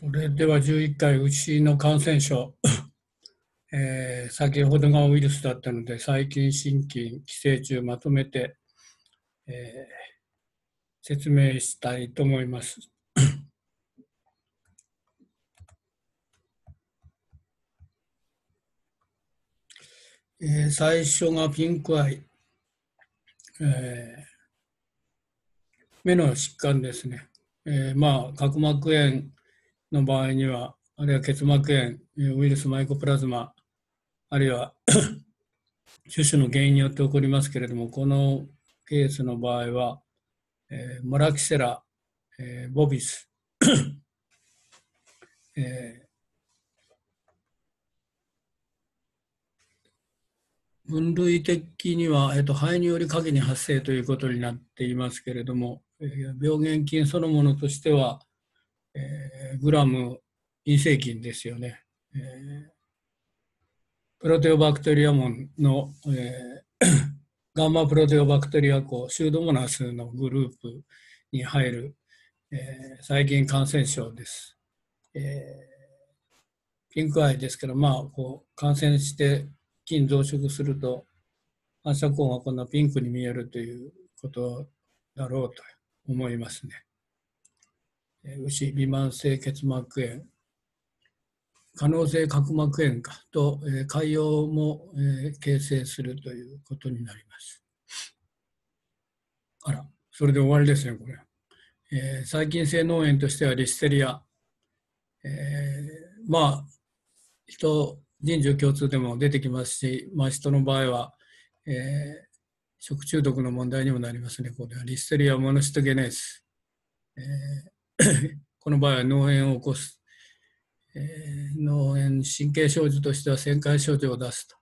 それでは11回牛の感染症、えー、先ほどがウイルスだったので細菌、心筋、寄生虫まとめて、えー、説明したいと思います。えー、最初がピンクアイ、えー、目の疾患ですね。えー、まあ角膜炎の場合には、あるいは結膜炎、ウイルス、マイコプラズマ、あるいは 種々の原因によって起こりますけれども、このケースの場合は、えー、モラキセラ、えー、ボビス、えー、分類的には、えーと、肺により影に発生ということになっていますけれども、えー、病原菌そのものとしては、えー、グラム陰性菌ですよね。えー、プロテオバクテリアモンの、えー、ガンマプロテオバクテリアコシュードモナスのグループに入る、えー、細菌感染症です。えー、ピンクアイですけど、まあ、こう感染して菌増殖すると反射光がこんなピンクに見えるということだろうと思いますね。牛微慢性結膜炎可能性角膜炎かと、えー、海洋も、え、形成するということになります。あら、それで終わりですね、これ。えー、細菌性脳炎としてはリステリア。えー、まあ、人、人獣共通でも出てきますし、まあ、人の場合は、えー、食中毒の問題にもなりますね、これは。リステリアモノシトゲネース。えー この場合は脳炎を起こす、えー、脳炎神経症状としては旋回症状を出すと。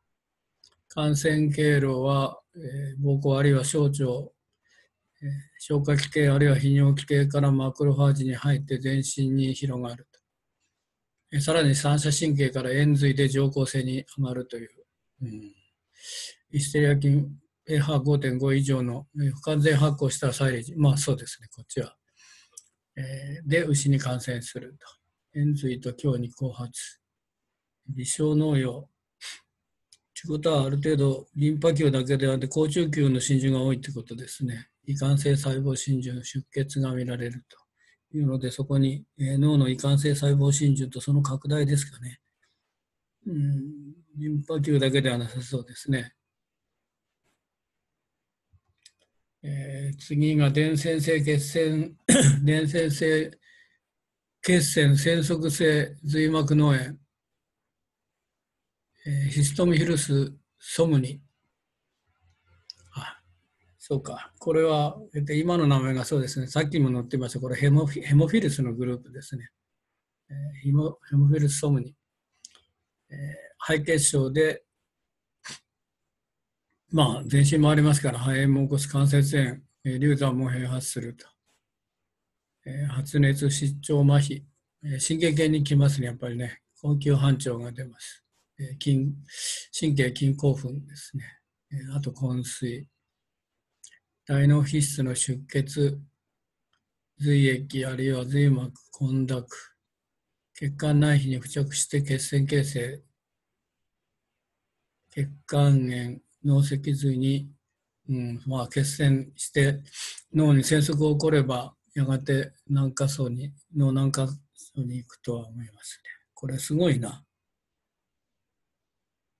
感染経路は、えー、膀胱あるいは小腸、えー、消化器系あるいは泌尿器系からマクロファージに入って全身に広がると、えー、さらに三叉神経から円髄で上行性に上がるという、うん、イステリア菌 pH5.5 以上の不完全発酵したサイレージ。まあそうですね。こっちはえ、で牛に感染すると。塩髄と強に後発。微小農用。ということはある程度リンパ球だけであって高中球の真珠が多いということですね。胃管性細胞真珠、出血が見られるというので、そこに、えー、脳の胃管性細胞真珠とその拡大ですかね。うん、リンパ球だけではなさそうですね。えー、次が伝染性血栓、伝染性血栓栓塞性髄膜脳炎、えー、ヒストミヒルスソムニ。あ、そうか。これは、えー、今の名前がそうですね。さっきも載ってました。これヘモヘモフィルスのグループですね。えー、ヘモヘモフィルスソムニ。えー、肺血症でまあ、全身もありますから、肺炎も起こす関節炎、え、流産も併発すると。え、発熱、失調、麻痺、え、神経系に来ますね、やっぱりね。高級反調が出ます。え、筋神経筋興奮ですね。え、あと、昏睡。大脳皮質の出血、髄液あるいは髄膜、混濁。血管内皮に付着して血栓形成。血管炎、脳脊髄に、うんまあ、血栓して脳に栓塞が起こればやがて軟化層に脳軟化層に行くとは思いますね。これすごいな。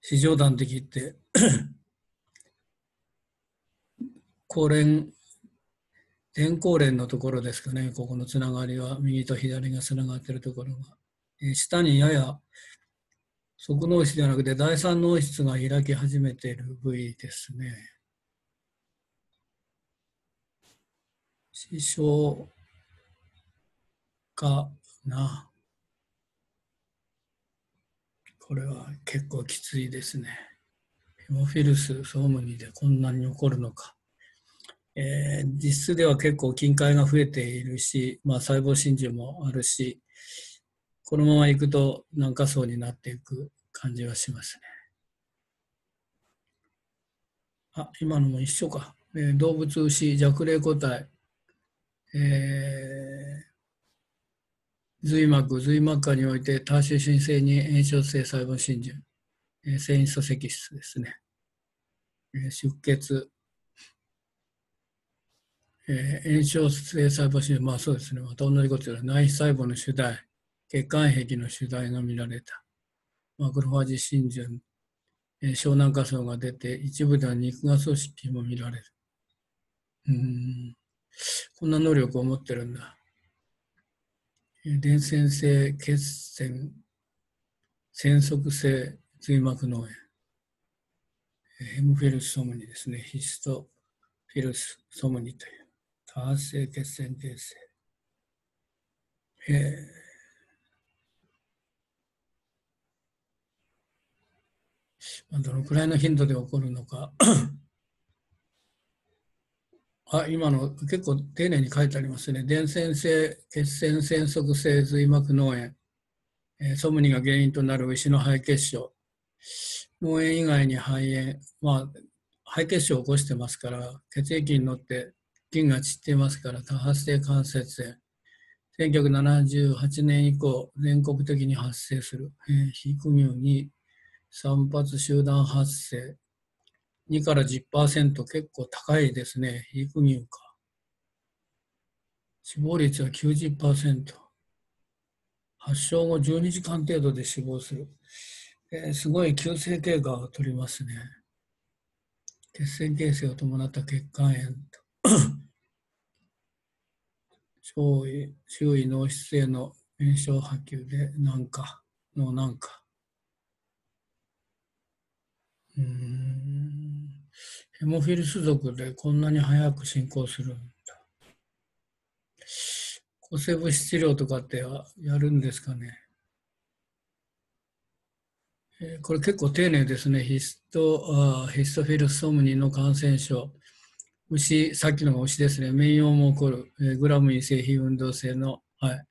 非常段的って 高連電光連のところですかね、ここのつながりは右と左がつながっているところが。え下にやや側脳室じゃなくて第三脳室が開き始めている部位ですね。師匠かな。これは結構きついですね。ヘモフィルスソームニでこんなに起こるのか。えー、実質では結構近海が増えているし、まあ、細胞真珠もあるし、このままいくと軟化層になっていく感じはしますね。あ、今のも一緒か。えー、動物牛弱霊個体、えー、髄膜、髄膜下において多種新生に炎症性細胞浸潤、え繊維組織質ですね。え出血、えー、炎症性細胞腫、まあそうですね、また同じことで内皮細胞の主体、血管壁の主体が見られた。マクロファージ浸潤、小軟化層が出て、一部では肉が組織も見られる。うん、こんな能力を持ってるんだ。伝染性血栓、栓塞性髄膜脳炎、ヘムフィルスソムニですね、ヒストフィルスソムニという多発性血栓形成。えどのくらいの頻度で起こるのか あ、今の結構丁寧に書いてありますね。伝染性血栓栓塞性髄膜脳炎、えー、ソムニが原因となる牛の肺血症。脳炎以外に肺炎、まあ、肺血症を起こしてますから、血液に乗って菌が散っていますから、多発性関節炎。1978年以降、全国的に発生する、えー、非クミュに散発集団発生、2から10%結構高いですね。皮膚乳化。死亡率は90%。発症後12時間程度で死亡する。えー、すごい急性経過を取りますね。血栓形成を伴った血管炎と。周囲周囲脳室への炎症波及で軟化、脳軟化。うんヘモフィルス属でこんなに早く進行するんだ。抗生物質治療とかってやるんですかね。えー、これ結構丁寧ですね。ヒストあヒストフィルスソムニの感染症。牛、さっきのが牛ですね。免疫も起こる。えー、グラム陰性非運動性の、はい。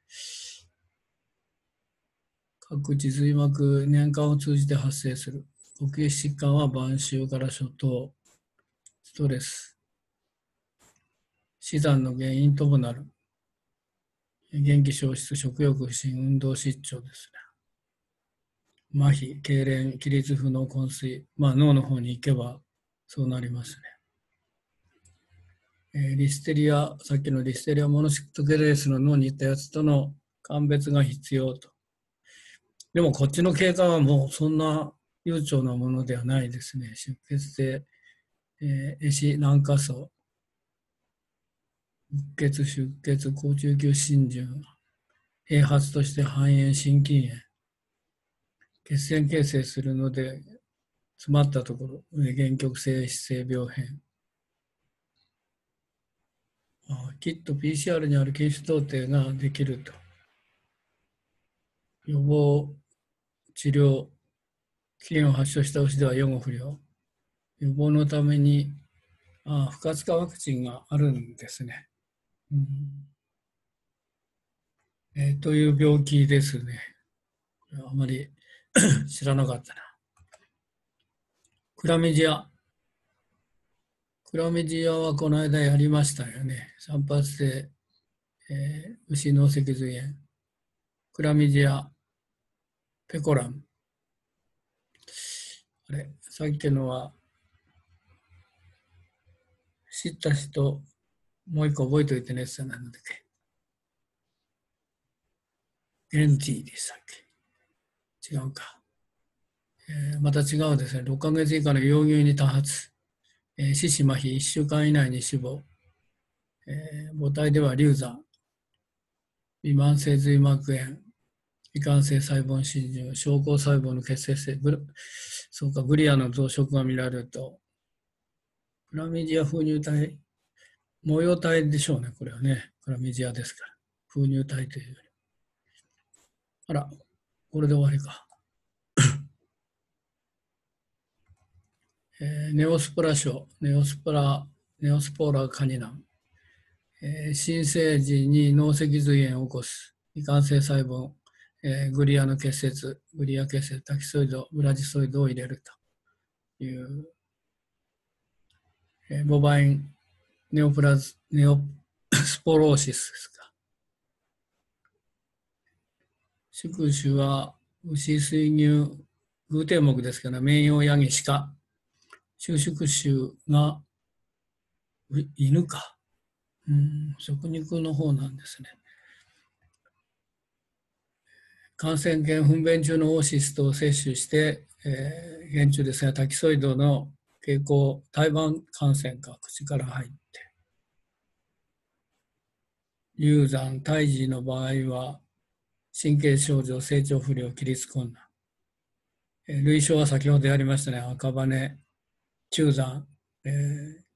各地髄膜、年間を通じて発生する。呼吸疾患は晩秋から初頭。ストレス、死産の原因ともなる、元気消失、食欲不振、運動失調ですね。麻痺、痙攣、起立不能、昏睡、まあ脳の方に行けばそうなりますね。えー、リステリア、さっきのリステリアモノシクトゲレースの脳に行ったやつとの鑑別が必要と。でもこっちの経過はもうそんな悠長なものではないですね。出血性えー、死軟化層、うっ血、出血、高中級浸潤、併発として肺炎、心筋炎、血栓形成するので、詰まったところ、原曲性姿勢病変。きっと PCR にある禁止童貞ができると。予防、治療、菌を発症した牛では予後不良。予防のためにあ不活化ワクチンがあるんですね。うんえー、という病気ですね。あまり 知らなかったな。クラミジア。クラミジアはこの間やりましたよね。散発性、えー、牛脳脊髄炎。クラミジア、ペコラン。さっきのは知った人、もう一個覚えておいてね、さ、なんだっけ？ゲンティでしたっけ？違うか。えー、また違うですね。6ヶ月以下の幼乳に多発。えー、四肢麻痺、1週間以内に死亡。えー、母体では流産。未満性髄膜炎。胃管性細胞浸潤。小孔細胞の結成性。そうか、グリアの増殖が見られると。クラミジア封入体、模様体でしょうね、これはね。クラミジアですから。封入体というより。あら、これで終わりか。えー、ネオスプラ症、ネオスプラ、ネオスポーラカニナン。えー、新生児に脳脊髄炎を起こす。胃管性細胞、えー、グリアの結節、グリア結節、タキソイド、ブラジソイドを入れるというえー、ボバインネオプラズ、ネオスポローシスですか。宿主は牛水乳偶天目ですから、綿羊ヤギ鹿。収縮種が犬か。うん、食肉の方なんですね。感染犬糞便中のオーシストを摂取して、えー、原虫ですが、タキソイドの傾向、胎盤感染か、口から入って、流産、胎児の場合は、神経症状、成長不良、起立困難。えー、類症は先ほどやりましたね、赤羽、中山、えー、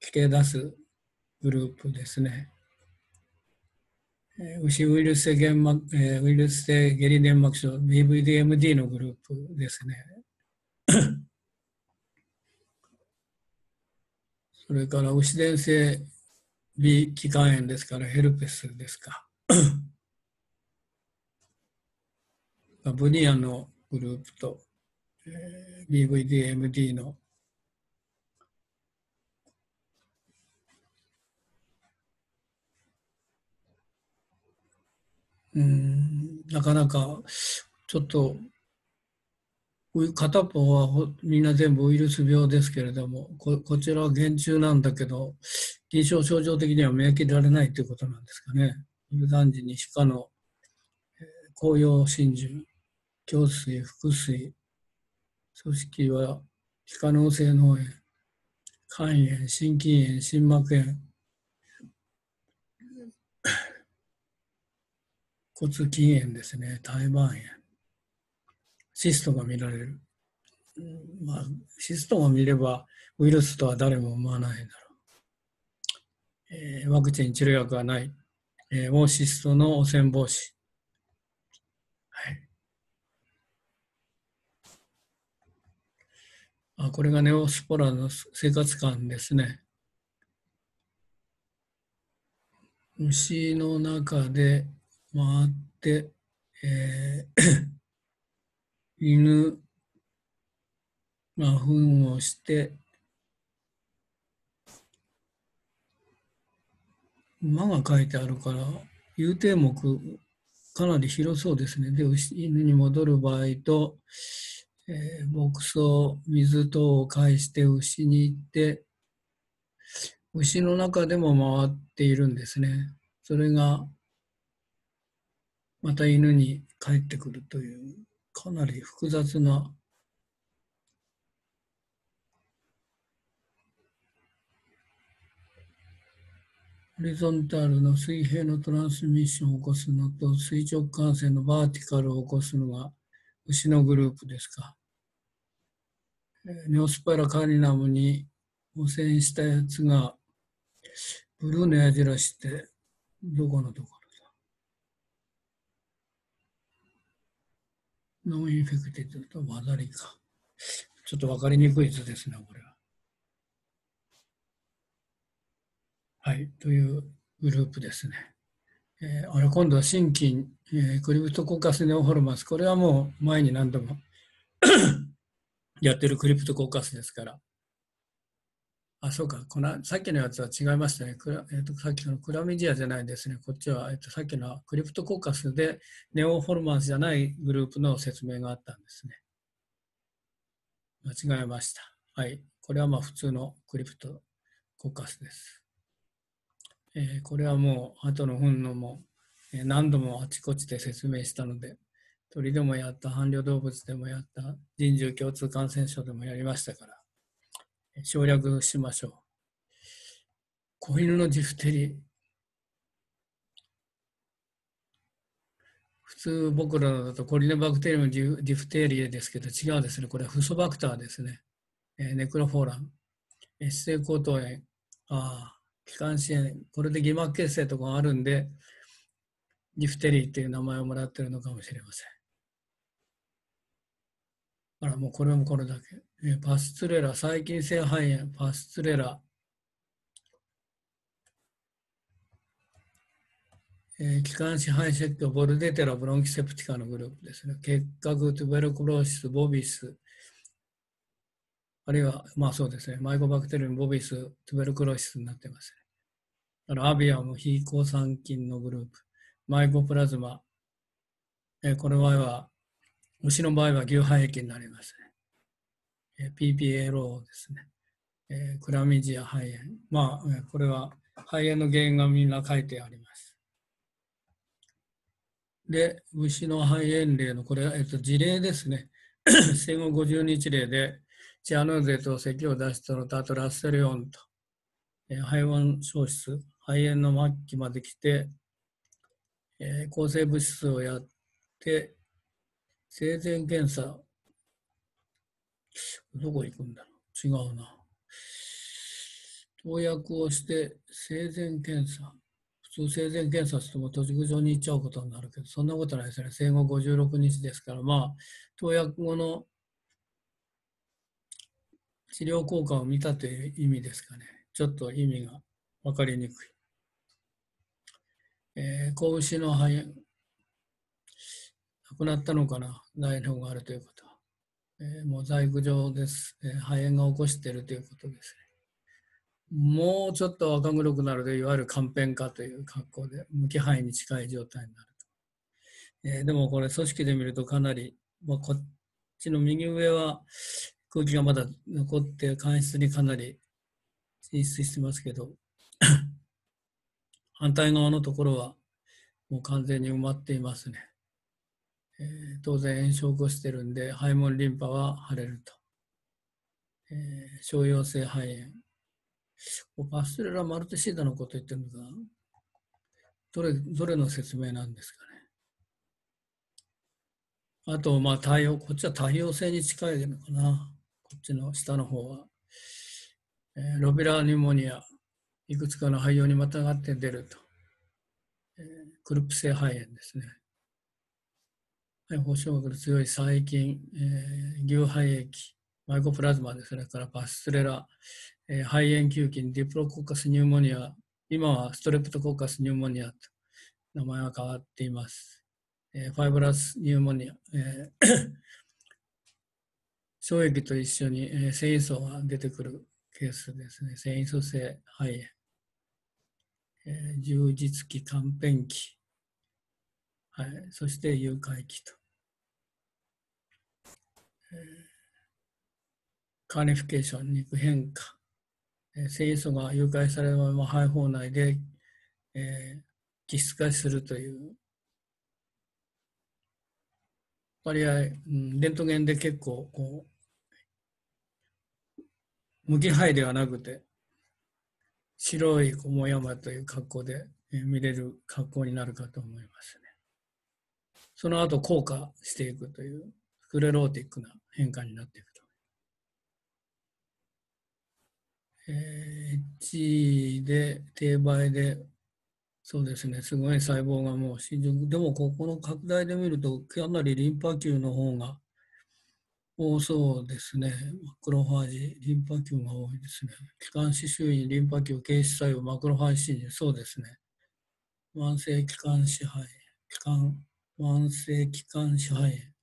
規定出すグループですね。牛ウイルス性膜、え、ウイルス性下痢粘膜症 BVDMD のグループですね。それから牛伝性 B 気管炎ですからヘルペスですか。ブニアのグループと、えー、BVDMD のうん、なかなかちょっと片方はみんな全部ウイルス病ですけれどもここちらは厳重なんだけど臨床症状的には免疫られないということなんですかね。有断時に歯科の、えー、紅葉真珠胸水腹水組織は皮下脳性脳炎肝炎心筋炎心膜炎骨筋炎ですね、胎盤炎。シストが見られる。まあ、シストが見ればウイルスとは誰も思わないだろう。えー、ワクチン治療薬はない。えー、オーシストの汚染防止。はい。あ、これがネオスポラの生活感ですね。虫の中で回って、えー、犬が糞をして、馬が書いてあるから、有定目かなり広そうですね。で、犬に戻る場合と、えー、牧草、水等を介して牛に行って、牛の中でも回っているんですね。それがまた犬に帰ってくるというかなり複雑なホリゾンタルの水平のトランスミッションを起こすのと垂直感染のバーティカルを起こすのが牛のグループですか。Neospora caninum に汚染したやつがブルーの矢印ってどこのところ non-infective と混ざりか。ちょっと分かりにくい図ですね、これは。はい、というグループですね。えー、あれ、今度は真菌、えー、 Cryptococcus neoformans。これはもう前に何度も やってるクリプトコーカスですから、あ、そうか。このさっきのやつは違いましたね。クラえーと、さっきのクラミジアじゃないですね。こっちは、えーと、さっきのクリプトコーカスでネオフォルマンスじゃないグループの説明があったんですね。間違えました。はい。これはまあ普通のクリプトコーカスです。えー、これはもう後の本のも、えー、何度もあちこちで説明したので、鳥でもやった、伴侶動物でもやった、人獣共通感染症でもやりましたから、省略しましょう。子犬のジフテリ普通僕らだとコリネバクテリウムディフテリエですけど違うですね。これはフソバクターですね。えネクロフォーラン。姿勢口頭炎。ああ、気管支炎。これで偽膜結成とかあるんで、ディフテリーっていう名前をもらってるのかもしれません。あら、もうこれもこれだけ。えパスツレラ、細菌性肺炎、パスツレラ、えー、気管支肺積虚、ボルデテラ、ブロンキセプティカのグループですね。結核、トゥベルクローシス、ボビス、あるいは、まあそうですね、マイコバクテリウム、ボビス、トゥベルクローシスになってますね。アビアム、非抗酸菌のグループ、マイコプラズマ、えこの場合は、牛の場合は牛肺液になりますね。え PPLO ですね。えクラミジア肺炎。まあ、これは肺炎の原因がみんな書いてあります。で、牛の肺炎例の、これは、えっと、事例ですね。戦後50日例で、チアノーゼと咳を出したのと、あとラッセルオンと、えー、肺温消失、肺炎の末期まで来て、えー、抗生物質をやって、生前検査、どこ行くんだろう？違うな。投薬をして生前検査。普通生前検査しても土地上に行っちゃうことになるけど、そんなことないですね。生後56日ですから、まあ、投薬後の治療効果を見たという意味ですかね。ちょっと意味が分かりにくい。えー、子牛の肺炎、亡くなったのかな、大脳があるということ。えー、モザイク状です、え、肺炎が起こしているということですね。もうちょっと赤黒くなると、いわゆる肝変化という格好で、無気肺に近い状態になると。えー、でもこれ、組織で見るとかなり、まあ、こっちの右上は空気がまだ残って、間質にかなり進出してますけど、反対側のところはもう完全に埋まっていますね。えー、当然炎症を起こしてるんで、肺門リンパは腫れると。えー、小陽性肺炎。パステレラ・マルテシーダのこと言ってるのかどれ、どれの説明なんですかね。あと、まあ、太陽、こっちは太陽性に近いのかな。こっちの下の方は。えー、ロビラーニモニア。いくつかの肺葉にまたがって出ると。えー、クルプ性肺炎ですね。はい、放射膜の強い細菌、えー、牛肺液、マイコプラズマですね、からパスツレラ、えー、肺炎球菌、ディプロコッカスニューモニア、今はストレプトコッカスニューモニアと名前が変わっています。えー、ファイブラスニューモニア、えー、衝液と一緒に、えー、繊維素が出てくるケースですね。繊維素性肺炎。えー、充実期、肝変期、はい、そして誘拐期と。カーニフィケーション、肉変化、えー、繊維素が誘拐されるまま肺胞内で、えー、基質化するという。割合、うん、レントゲンで結構こう無気配ではなくて白いも山という格好で見れる格好になるかと思いますね。その後硬化していくという。クレローティックな変化になっていくと。えー、H で低倍でそうですねすごい細胞がもう新宿でもここの拡大で見るとかなりリンパ球の方が多そうですね。マクロファージ、リンパ球が多いですね。気管支周囲にリンパ球、形質作用、マクロファージ侵入、そうですね。慢性気管支肺炎、気管、慢性気管支肺炎。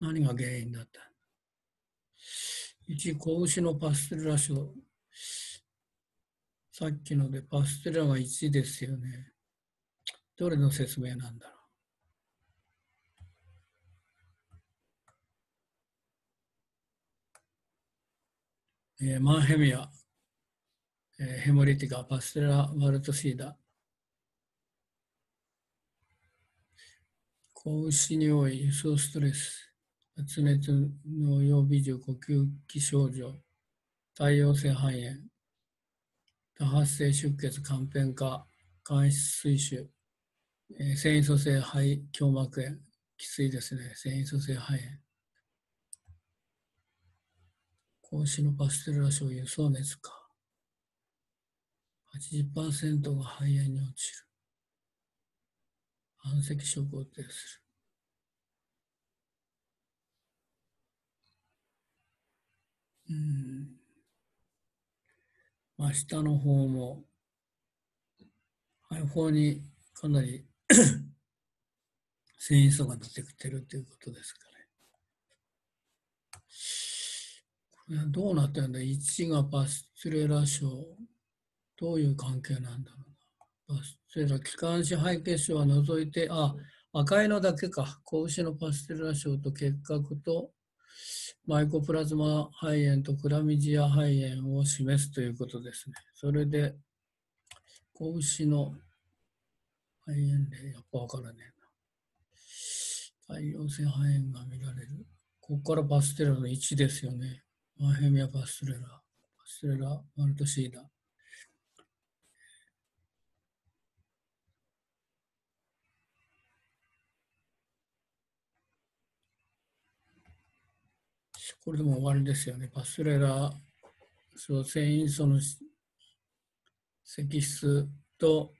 何が原因だった？1、子牛のパステルラ症。さっきのでパステルラが1ですよね。どれの説明なんだろう？えー、マンヘミア、えー、ヘモリティカ、パステラ、ワルトシーダ。子牛に多い輸送ストレス、発熱、脳用微重、呼吸器症状、太陽性肺炎、多発性出血、肝変化、間質水腫、えー、繊維素性肺胸膜炎、きついですね、繊維素性肺炎。格子のパステルラ醤油、そう熱か。80%が肺炎に落ちる。暗赤色を呈する。うん。まあ、下の方も、肺胞にかなり繊維素が出てきてるということですかね。これはどうなってるんだ ?1 がパスツレラ症。どういう関係なんだろうな。パスツレラ、気管支肺血症は除いて、あ、赤いのだけか、子牛のパステラ症と結核とマイコプラズマ肺炎とクラミジア肺炎を示すということですね。それで、子牛の肺炎例、やっぱわからねえな。太陽性肺炎が見られる。ここからパステラの1ですよね。マヘミアパステラ、パステラ、マルトシーダ。これでも終わりですよね。パスレラ、そう繊維素の積質と、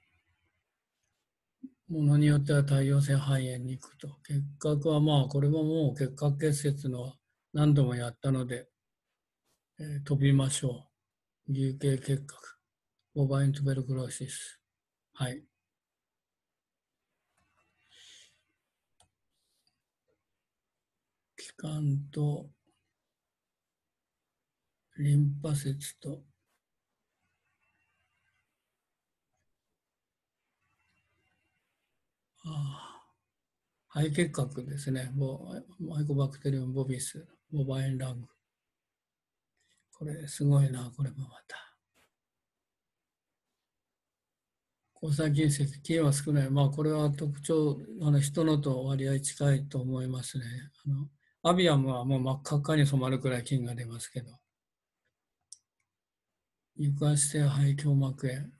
ものによっては太陽性肺炎に行くと。結核はまあ、これももう結核結節の何度もやったので、えー、飛びましょう。流形結核、ボバイントベルクローシス。はい。気管とリンパ節と。ああ。肺結核ですね。マイコバクテリウムボビス。モバインラング。これすごいなこれもまた。交際近接菌は少ない。まあこれは特徴あの人のと割合近いと思いますね。あのアビアムはもう真っ赤っかに染まるくらい菌が出ますけど。床性肺胸膜炎、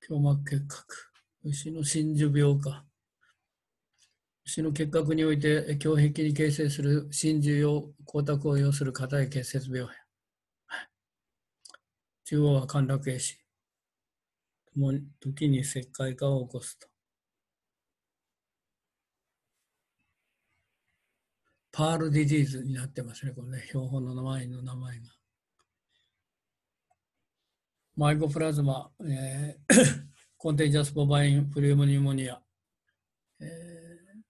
胸膜結核、牛の真珠病か。牛の結核において胸壁に形成する真珠用光沢を要する硬い結節病変。中央は陥落壊死。も時に石灰化を起こすと。パールディジーズになってますね、これね、標本の名前の名前が。マイコプラズマ、えー、コンテンジャスボバインプリウムニューモニア、えー、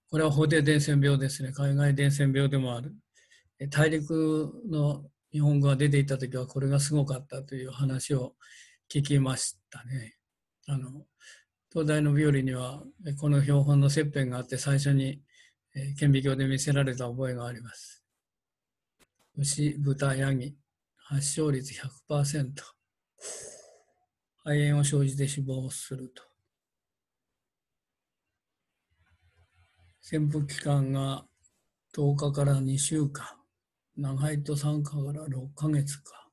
これは法定伝染病ですね。海外伝染病でもある。大陸の日本語が出ていた時はこれがすごかったという話を聞きましたね。あの東大の病理にはこの標本の切片があって最初に顕微鏡で見せられた覚えがあります。牛、豚、ヤギ、発症率100%。肺炎を生じて死亡すると。潜伏期間が10日から2週間、長いと3日から6ヶ月か。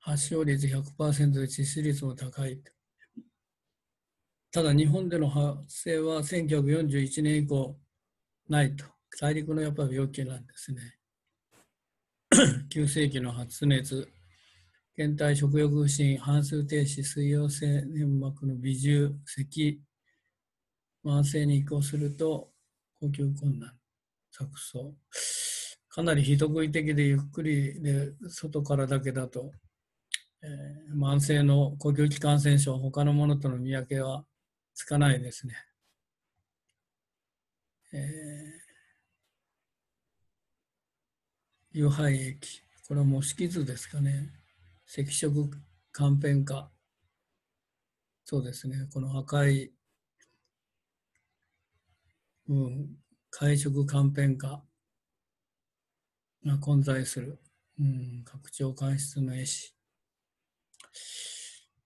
発症率100%で致死率も高い。ただ日本での発生は1941年以降ないと。大陸のやっぱり病気なんですね。急性期の発熱、検体食欲不振、半数停止、水溶性粘膜の微重、咳、慢性に移行すると呼吸困難、錯綜。かなり人食い的でゆっくりで外からだけだと、えー、慢性の呼吸器感染症、他のものとの見分けはつかないですね。えー、有肺液、これは模式図ですかね。赤色寒片化。そうですね。この赤い、うん、会食寒片化が混在する。うん、拡張間質の絵師。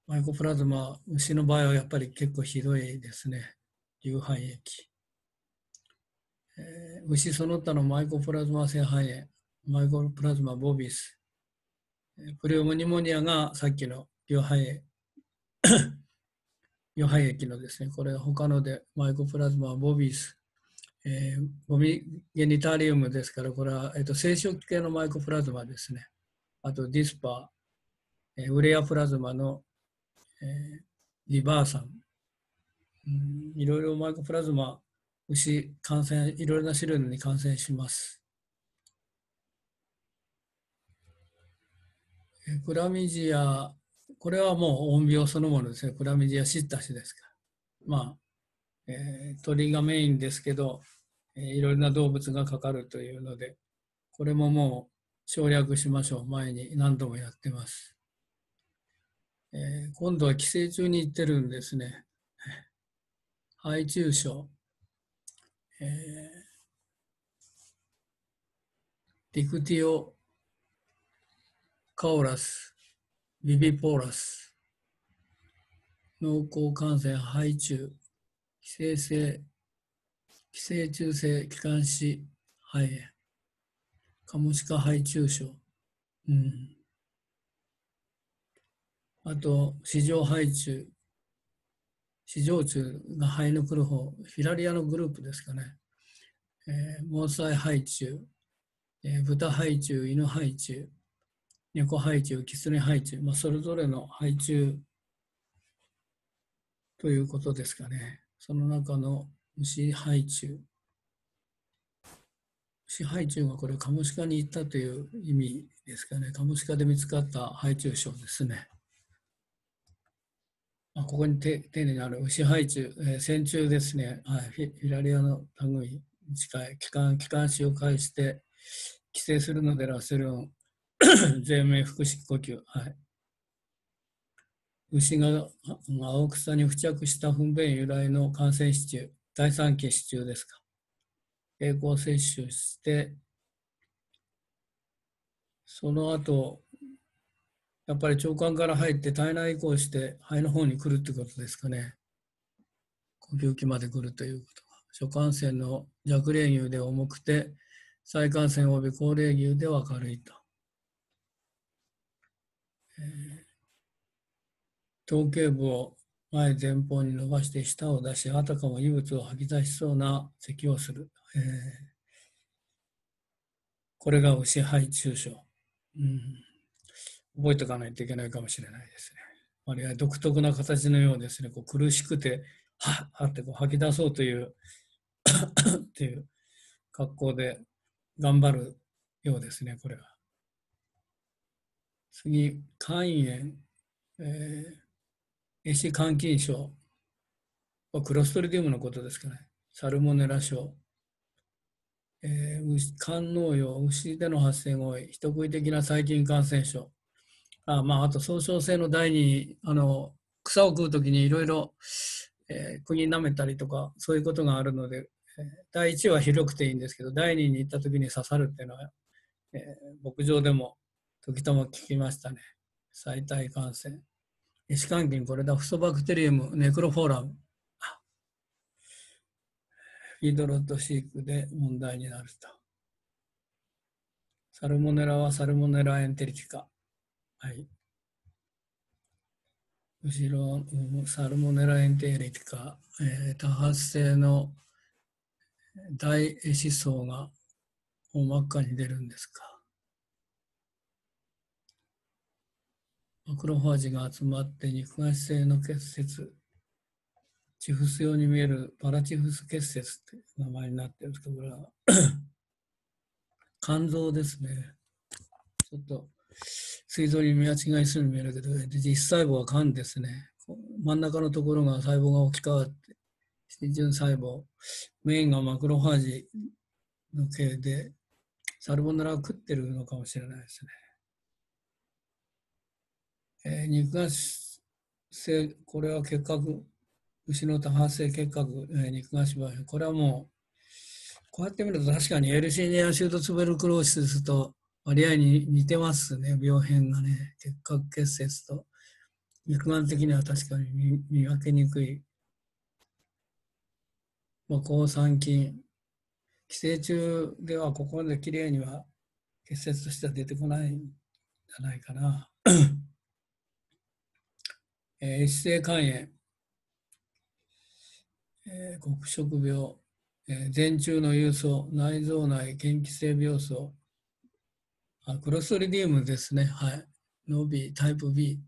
マイコプラズマ、牛の場合はやっぱり結構ひどいですね。有肺液。えー、牛その他のマイコプラズマ性肺炎、マイコプラズマボビス、プレウモニモニアがさっきの病肺病肺液のですね、これ他のでマイコプラズマはボビス、えー、ボミゲニタリウムですから、これは、えーと、生殖系のマイコプラズマですね。あとディスパー、えー、ウレアプラズマの、えー、リバーサン、うん、いろいろマイコプラズマ、牛、感染、いろいろな種類に感染します。クラミジア、これはもう音病そのものですね。クラミジアシッタシですから。まあ、えー、鳥がメインですけど、えー、いろいろな動物がかかるというので、これももう省略しましょう。前に何度もやってます。えー、今度は寄生虫に行ってるんですね。肺中症、えー、ディクティオカオラス、ビビポーラス、濃厚感染肺中、寄生性、寄生虫性気管支肺炎、カモシカ肺中症、うん。あと、市場肺中、市場中が肺の来る方、フィラリアのグループですかね。えー、毛細肺中、えー、豚肺中、犬肺中、猫配中、キツネ配中、まあ、それぞれの配中ということですかね。その中の牛配中。牛配中がこれ、カモシカに行ったという意味ですかね。カモシカで見つかった配中症ですね。あここに丁寧にある牛配中、えー、線虫ですね。はい、フィラリアの類に近い気管、気管支を介して寄生するのでラセルン、税命腹式呼吸。はい。牛が青草に付着した糞便由来の感染支柱、第三期支柱ですか。経口摂取して、その後、やっぱり腸管から入って体内移行して肺の方に来るってことですかね。呼吸器まで来るということは。初感染の弱齢牛で重くて、再感染及び高齢牛では軽いと。頭頸部を前前方に伸ばして舌を出し、あたかも異物を吐き出しそうな咳をする。えー、これが牛肺中傷、うん。覚えておかないといけないかもしれないですね。あるいは独特な形のようですね。こう苦しくて、はっはってこう吐き出そうという っていう格好で頑張るようですね、これは。次、肝炎、えー、AC 肝筋症、クロストリディウムのことですかね、サルモネラ症、えー、肝脳用、牛での発生が多い、人食い的な細菌感染症、あ,、まあ、あと総称性の第二あの草を食うときにいろいろ国舐めたりとかそういうことがあるので、えー、第1は広くていいんですけど第2に行ったときに刺さるっていうのは、えー、牧場でも時とも聞きましたね。最体感染。医師関係これだ、フソバクテリウム、ネクロフォーラム。フィードロット飼育で問題になると。サルモネラはサルモネラエンテリティカ。はい。後ろ、サルモネラエンテリティカ、えー、多発性の大エシ層が大真っ赤に出るんですか。マクロファージが集まって肉芽性の結節、チフス用に見えるパラチフス結節って名前になってるんですけど、これは肝臓ですね。ちょっと、膵臓に見間違いするように見えるけど、実細胞は肝ですね。真ん中のところが細胞が置き換わって、新純細胞、メインがマクロファージの系で、サルボナラを食ってるのかもしれないですね。えー、肉芽性、これは結核、牛の多発性結核、えー、肉芽死亡これはもう、こうやって見ると確かにエルシニアシュートツベルクローシスと割合に似てますね、病変がね、結核結節と。肉眼的には確かに見見分けにくい。まあ、抗酸菌、寄生虫ではここまできれいには結節としては出てこないんじゃないかな。えー、性肝炎、えー、黒色病、えー、前中の郵送、内臓内嫌気性病巣、あクロストリディウムですね。はい。ノビタイプ B。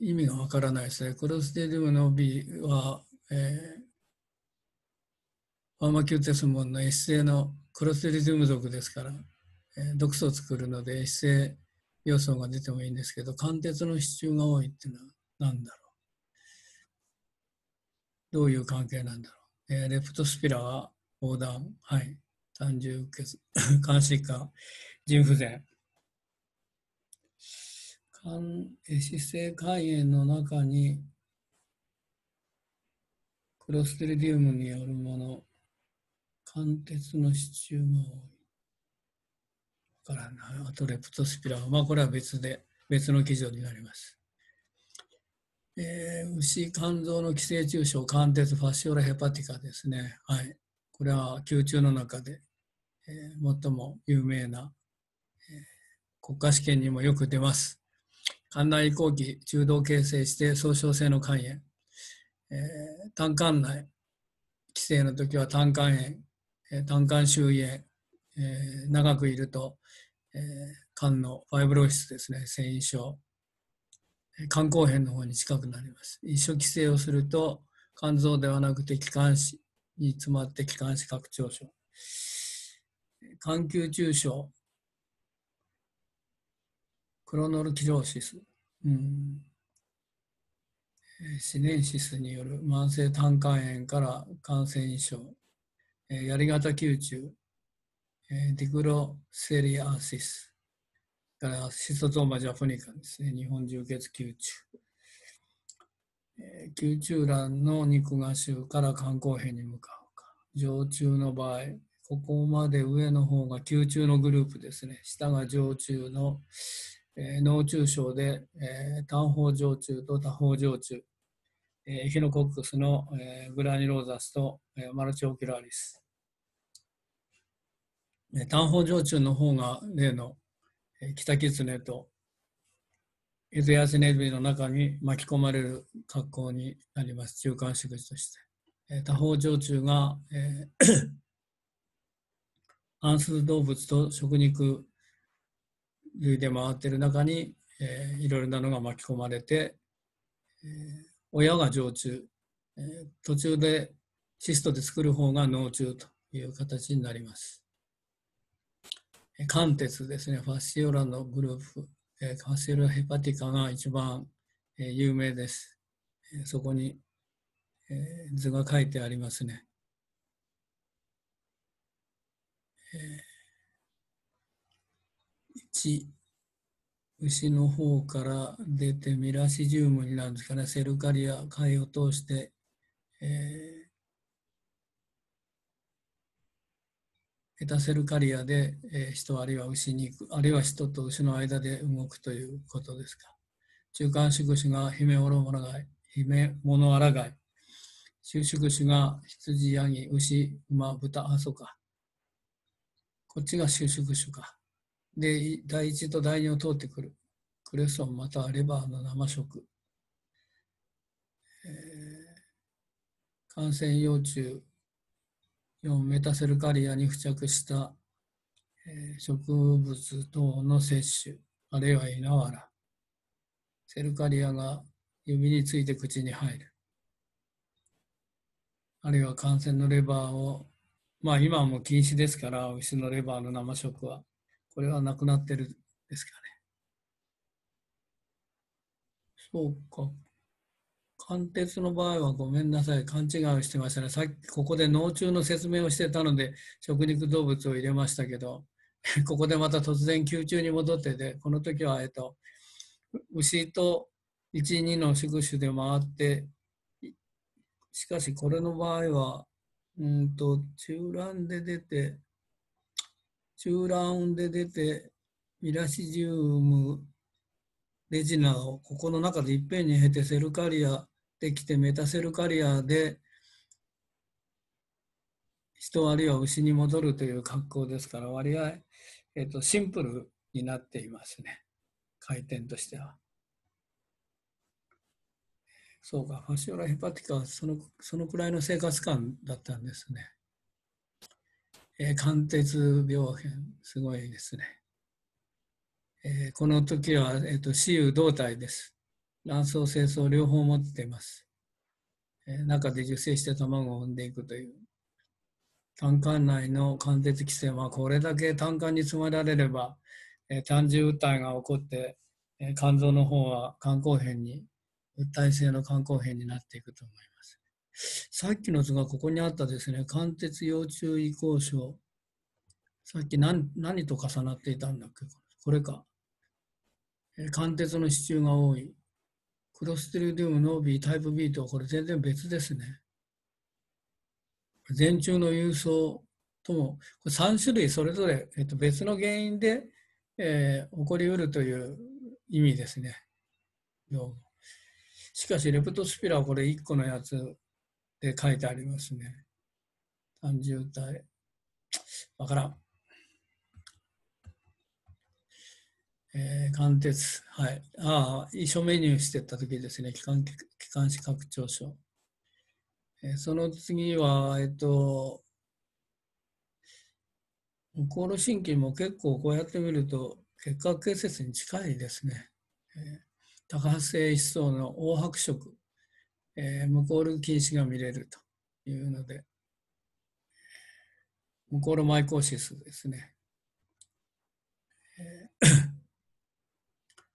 意味がわからないですね。クロストリディウムの B は、えー、ファーマキューテスモンのエスのクロストリディウム属ですから、えー、毒素を作るので、エス要素が出てもいいんですけど、貫徹の支柱が多いっていうのは何だろう？どういう関係なんだろう？えー、レプトスピラは横断、はい、単純血、肝疾患、腎不全。肝、姿勢肝炎の中に、クロステリディウムによるもの、貫徹の支柱が多い。からない。あとレプトスピラー。まあこれは別で、別の記事になります。えー、牛肝臓の寄生虫症、貫徹ファシオラヘパティカですね。はい。これは宮中の中で、えー、最も有名な、えー、国家試験にもよく出ます。肝内移行期、中道形成して総称性の肝炎。えー、胆管内、寄生の時は胆管炎、えー、胆管周囲炎、えー、長くいると、えー、肝のファイブロシスですね、繊維症、肝硬変の方に近くなります。一緒寄生をすると、肝臓ではなくて気管支に詰まって気管支拡張症。肝球中症、クロノルキローシス、うん、シネンシスによる慢性胆管炎から感染症、やり型宮中、ディクロセリアシス、からシソゾーマジャポニカンですね、日本重血宮中。宮中卵の肉芽腫から肝硬変に向かうか。常中の場合、ここまで上の方が宮中のグループですね。下が常中の、えー、脳中症で、えー、単方常中と多方常中。エヒノコックスの、えー、グラニローザスと、えー、マルチオキュラリス。単方常駐の方が例の、え、キタキツネとエゾヤスネズミの中に巻き込まれる格好になります、中間種口として。え、多方常駐が、えー、暗数動物と食肉類で回ってる中に、えー、いろいろなのが巻き込まれて、えー親が常駐、えー、途中でシストで作る方が脳中という形になります。貫徹ですね、ファシオラのグループ、え、ファシオラヘパティカが一番、え、有名です。え、そこに、え、図が書いてありますね。え、1牛の方から出てミラシジウムになるんですかね、セルカリア、貝を通して、えー、エタセルカリアで、えー、人あるいは牛に行く、あるいは人と牛の間で動くということですか。中間宿主が姫おろもらがい、姫物あらがい、収宿主が羊、ヤギ、牛、馬、豚、あ、そうか。こっちが収宿主か。で、第一と第二を通ってくる。クレソンまたはレバーの生食。えー、感染幼虫4メタセルカリアに付着した、植物等の摂取、あるいは稲わら。セルカリアが指について口に入る。あるいは感染のレバーを、まあ今はもう禁止ですから、牛のレバーの生食は。これはなくなってるんですかね。そうか。貫徹の場合はごめんなさい。勘違いをしてましたね。さっきここで脳中の説明をしてたので、食肉動物を入れましたけど、ここでまた突然宮中に戻ってて、この時は、えっと、牛と1、2の宿主で回って、しかしこれの場合は、うんと、中乱で出て、中乱で出て、ミラシジウム、レジナをここの中でいっぺんに経てセルカリアできてメタセルカリアで人あるいは牛に戻るという格好ですから割合、えーと、シンプルになっていますね回転としては。そうか、ファシオラヘパティカはそのそのくらいの生活感だったんですね。えー、関鉄病変、すごいですね。えー、この時は、えーと、雌雄同体です。卵巣、精巣両方持っています。中で受精して卵を産んでいくという。胆管内の関節規制はこれだけ胆管に詰まられれば、えー、単純訴えが起こって、肝臓の方は肝硬変に、訴え性の肝硬変になっていくと思います。さっきの図がここにあったですね、関節腰中移行症。さっき何何と重なっていたんだっけ？これか。関節の支柱が多い。クロステリディウムの B、タイプ B とこれ全然別ですね。前中の郵送とも、これ3種類それぞれ、えっと、別の原因で、えー、起こりうるという意味ですね。しかし、レプトスピラはこれ1個のやつで書いてありますね。単渋滞。わからん。えー、貫徹。はい。ああ、遺書メニューしてた時ですね。機関機関士拡張書。えー、その次は、えっと、向こうの神経も結構こうやってみると結核結節に近いですね。えー、多発性一層の黄白色、えー、向こうの近視が見れるというので、向こうのマイコーシスですね。えー、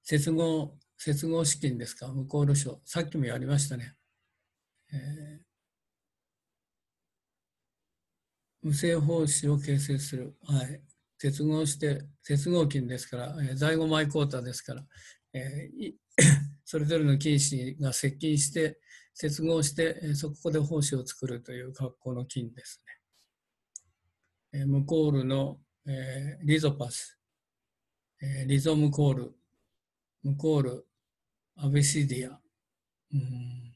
接合、接合資金ですか、向こうの書、さっきもやりましたね。えー無性胞子を形成する。はい。接合して、接合菌ですから、えー、在庫マイコータですから、えー、それぞれの菌糸が接近して、接合して、えー、そこで胞子を作るという格好の菌ですね。えー、ムコールの、えー、リゾパス、えー、リゾムコール、ムコール、アビシディア、うん、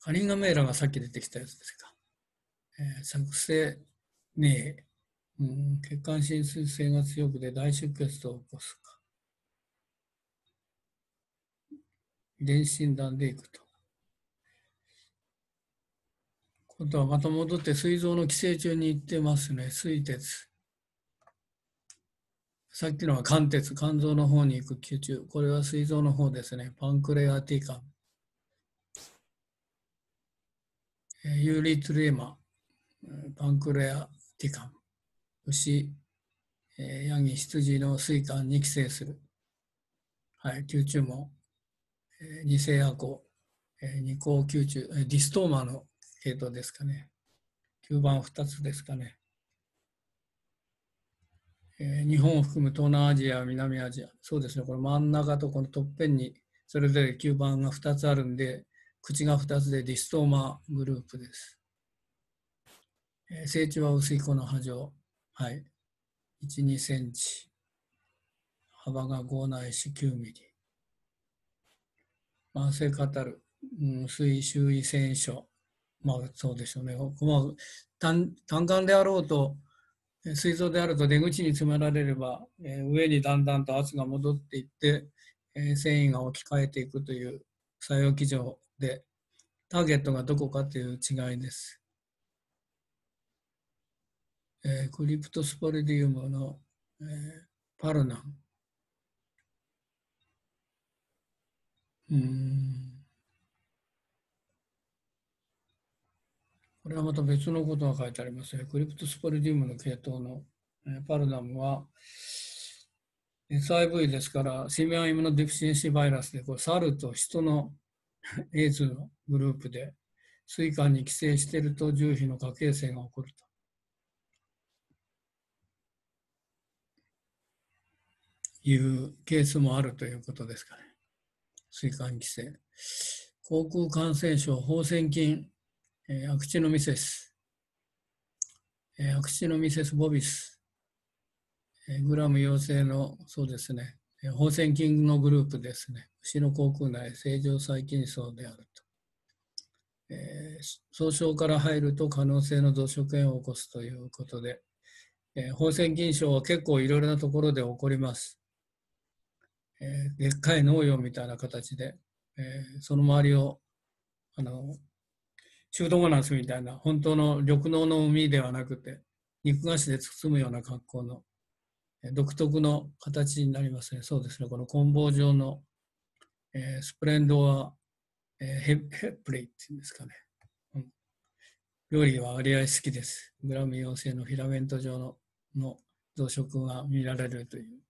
カリンガメーラがさっき出てきたやつですか。えー、作成ねえうん、血管浸水性が強くて大出血を起こすか。遺伝子診断でいくと。今度はまた戻って膵臓の寄生虫に行ってますね。水鉄。さっきのは肝鉄、肝臓の方に行く吸虫。これは膵臓の方ですね。パンクレアティカン。ユーリトレーマ。パンクレアティカン、牛、ヤギ、羊の水管に寄生する。はい、吸虫も、え、二生亜綱、え、二腔吸虫、ディストーマの系統ですかね。吸盤2つですかね。日本を含む東南アジア、南アジア。そうですね、この真ん中とこのてっぺんにそれぞれ吸盤が2つあるんで、口が2つでディストーマグループです。えー、成虫は薄い木の葉状。はい。1、2センチ。幅が5ないし9ミリ。慢性カタル。うん、水周囲線症。まあそうでしょうね。まあ、単単管であろうと、水槽であると出口に詰められれば、え、上にだんだんと圧が戻っていって、え、繊維が置き換えていくという作用基準で、ターゲットがどこかという違いです。え、 Cryptosporidium の、え、 parvum。うんれはまた別のことが書いてありますね。 Cryptosporidium の系統の、 parvum は SIV ですから、 simian immunodeficiency virus で、こう猿と人の エイズのグループで、水管に寄生していると重比の過形成が起こると。いうケースもあるということですかね。水管規制。航空感染症、放線菌、えー、アクチノミセス、えー、アクチノミセスボビス、えー、グラム陽性の、そうですね、えー、放線菌のグループですね。牛の口腔内正常細菌層であると。えー、総称から入ると可能性の増殖炎を起こすということで、えー、放線菌症は結構いろいろなところで起こります。えー、でっかい農業みたいな形で、えー、その周りをあのシュートガナスみたいな。本当の緑農の海ではなくて肉菓子で包むような格好の、独特の形になりますね。そうですね。この棍棒状の、えー、スプレンドは、えー、ヘヘプレイっていうんですかね、うん、料理は割合好きです。グラム陽性のフィラメント状のの増殖が見られるという。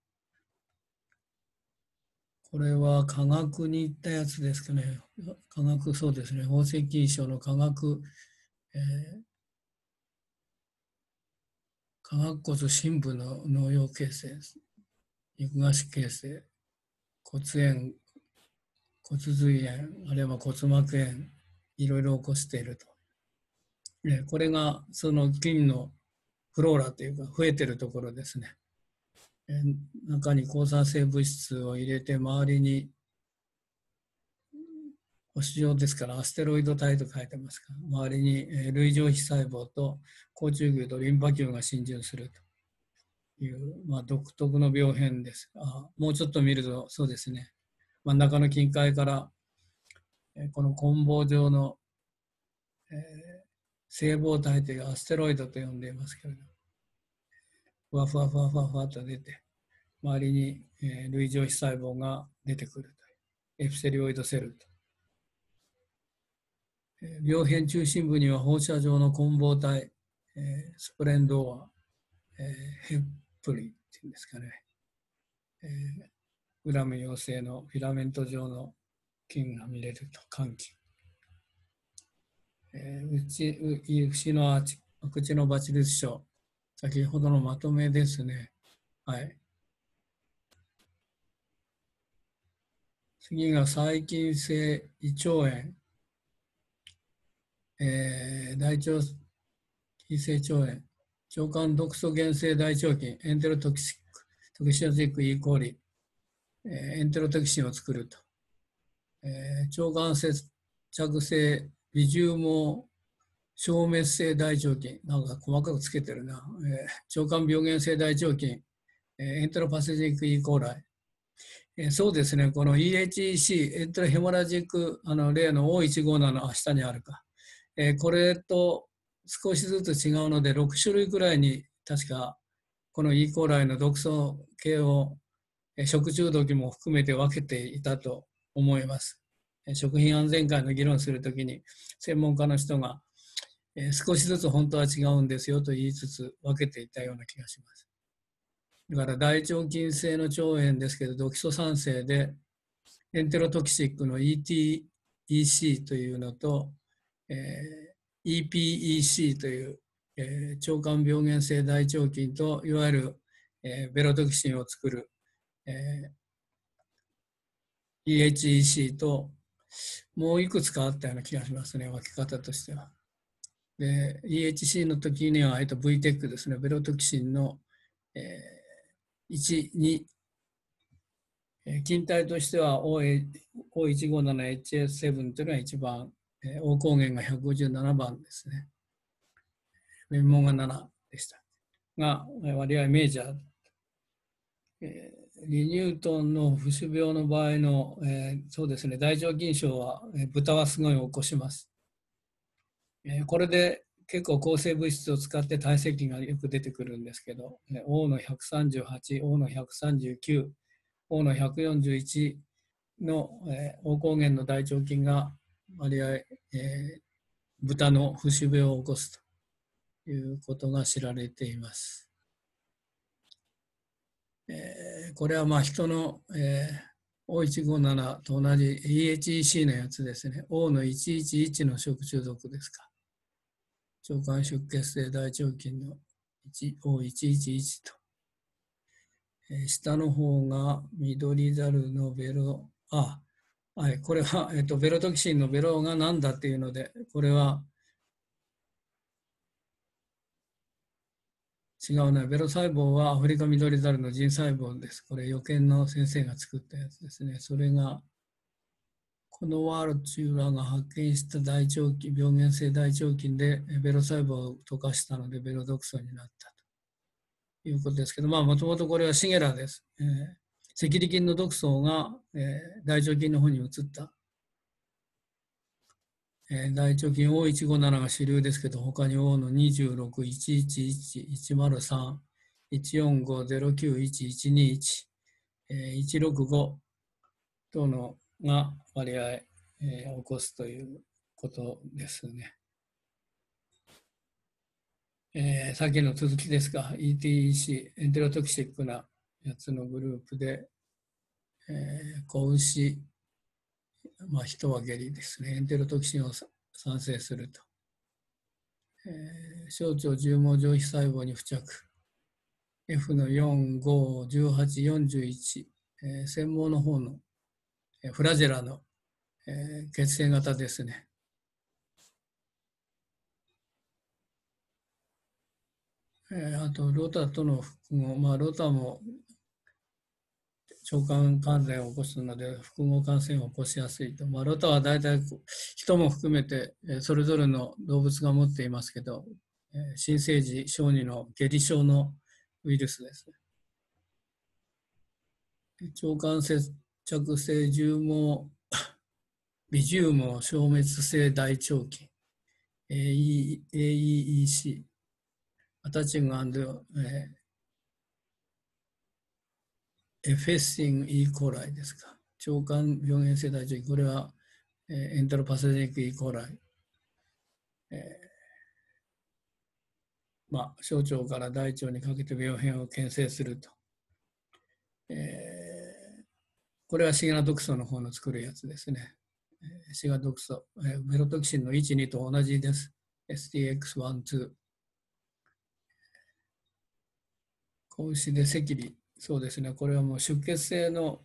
これは科学に行ったやつですかね。科学、そうですね。宝石賞の科学、えー、科学骨深部の農用形成、肉菓子形成、骨炎、骨髄炎、あるいは骨膜炎、いろいろ起こしていると。ね、これがその菌のフローラというか増えてるところですね。中に抗酸性物質を入れて周りに星状ですからアステロイド体と書いてますが周りに類上皮細胞と甲虫牛とリンパ球が浸潤すると。いう、まあ、独特の病変です。あもうちょっと見るとそうですね。真ん中の近海からこの棍棒状の、えー、細胞体というアステロイドと呼んでいますけれども。ふわふわふわふわふわと出て周りに、えー、類上皮細胞が出てくるという。エピセリオイドセルと。病変中心部には放射状の棍棒体、え、スプレンドア、え、ヘップリンっていうんですかね、え、グラム陽性のフィラメント状の菌が見れると、肝菌。えー、内牛の口のバチルス症、先ほどのまとめですね。はい。次が細菌性胃腸炎。えー、大腸菌性腸炎、腸管毒素原性大腸菌、エンテロトキシック、トキシアジック E. コーリ、えー、エンテロトキシンを作ると。えー、腸管接着性微重毛消滅性大腸菌、なんか細かくつけてるな。えー、腸管病原性大腸菌、えー、エンテロパセジック E. コーライ、えー、そうですね、この EHEC、エンテロヘモラジック、あの例の O157 の下にあるか。えー、これと少しずつ違うので6種類ぐらいに確かこの E. コーライの毒素系を食中毒も含めて分けていたと思います。食品安全会の議論するときに専門家の人がえ少しずつ本当は違うんですよと言いつつ分けていたような気がします。だから大腸菌性の腸炎ですけど、毒素酸性でエンテロトキシックの ETEC というのとえー、EPEC という、えー、腸管病原性大腸菌といわゆる、えー、ベロトキシンを作る、えー、EHEC ともういくつかあったような気がしますね分け方としては。で EHC の時には、えっと、VTEC ですねベロトキシンの、えー、1、2菌体としては O157HS7 というのが一番えー、王光源が157番ですね。面門が7でした。が、割合メジャー。えー、リニュートンの不死病の場合の、えー、そうですね、大腸菌症は、えー、豚はすごい起こします。えー、これで結構抗生物質を使って体積がよく出てくるんですけど、えー、O の138、O の139、O の141の、えー、王光源の大腸菌が割合、えー、豚の不死病を起こすということが知られています。えー、これはまあ人の、えー、O157 と同じ EHEC のやつですね。O の111の食中毒ですか。腸管出血性大腸菌の O111 と。えー、下の方が緑猿のベロ、あ、はい、これは、えっと、ベロトキシンのベロが何だっていうので、これは違うね。ベロ細胞はアフリカミドリザルの腎細胞です。これ予見の先生が作ったやつですね。それが、このワールチューラーが発見した大腸菌、病原性大腸菌でベロ細胞を溶かしたのでベロ毒素になったということですけど、まあもともとこれはシゲラです。えー赤痢菌の毒素が、えー、大腸菌の方に移った。えー、大腸菌 O157 が主流ですけど、他に O の26、111、103、145、091、121、えー、165等のが割合、えー、起こすということですね。えー、さっきの続きですが、ETEC、エンテロトキシックなやつのグループで、えー、子牛、まあ、人は下痢ですね、エンテロトキシンを産生すると。えー、小腸重毛上皮細胞に付着。F の4、5、18、41、えー、専門の方の、フラジェラの、えー、血清型ですね。えー、あと、ロタとの複合、まあ、ロタも腸管感染を起こすので、複合感染を起こしやすいと。まあ、ロタは大体人も含めて、それぞれの動物が持っていますけど、新生児小児の下痢症のウイルスです腸管接着性重毛 微重毛消滅性大腸菌 AEEC アタッチング、えー、エフェッシング・イーコライですか。腸管病原性大腸菌。これは、え、エントロパセニック・イーコライ、えーまあ、小腸から大腸にかけて病変を牽制すると。えー、これはシガ毒素の方の作るやつですね。シガ毒素、えー、メロトキシンの1、2と同じです。STX1、2。子牛で赤痢。そうですね。これはもう出血性の、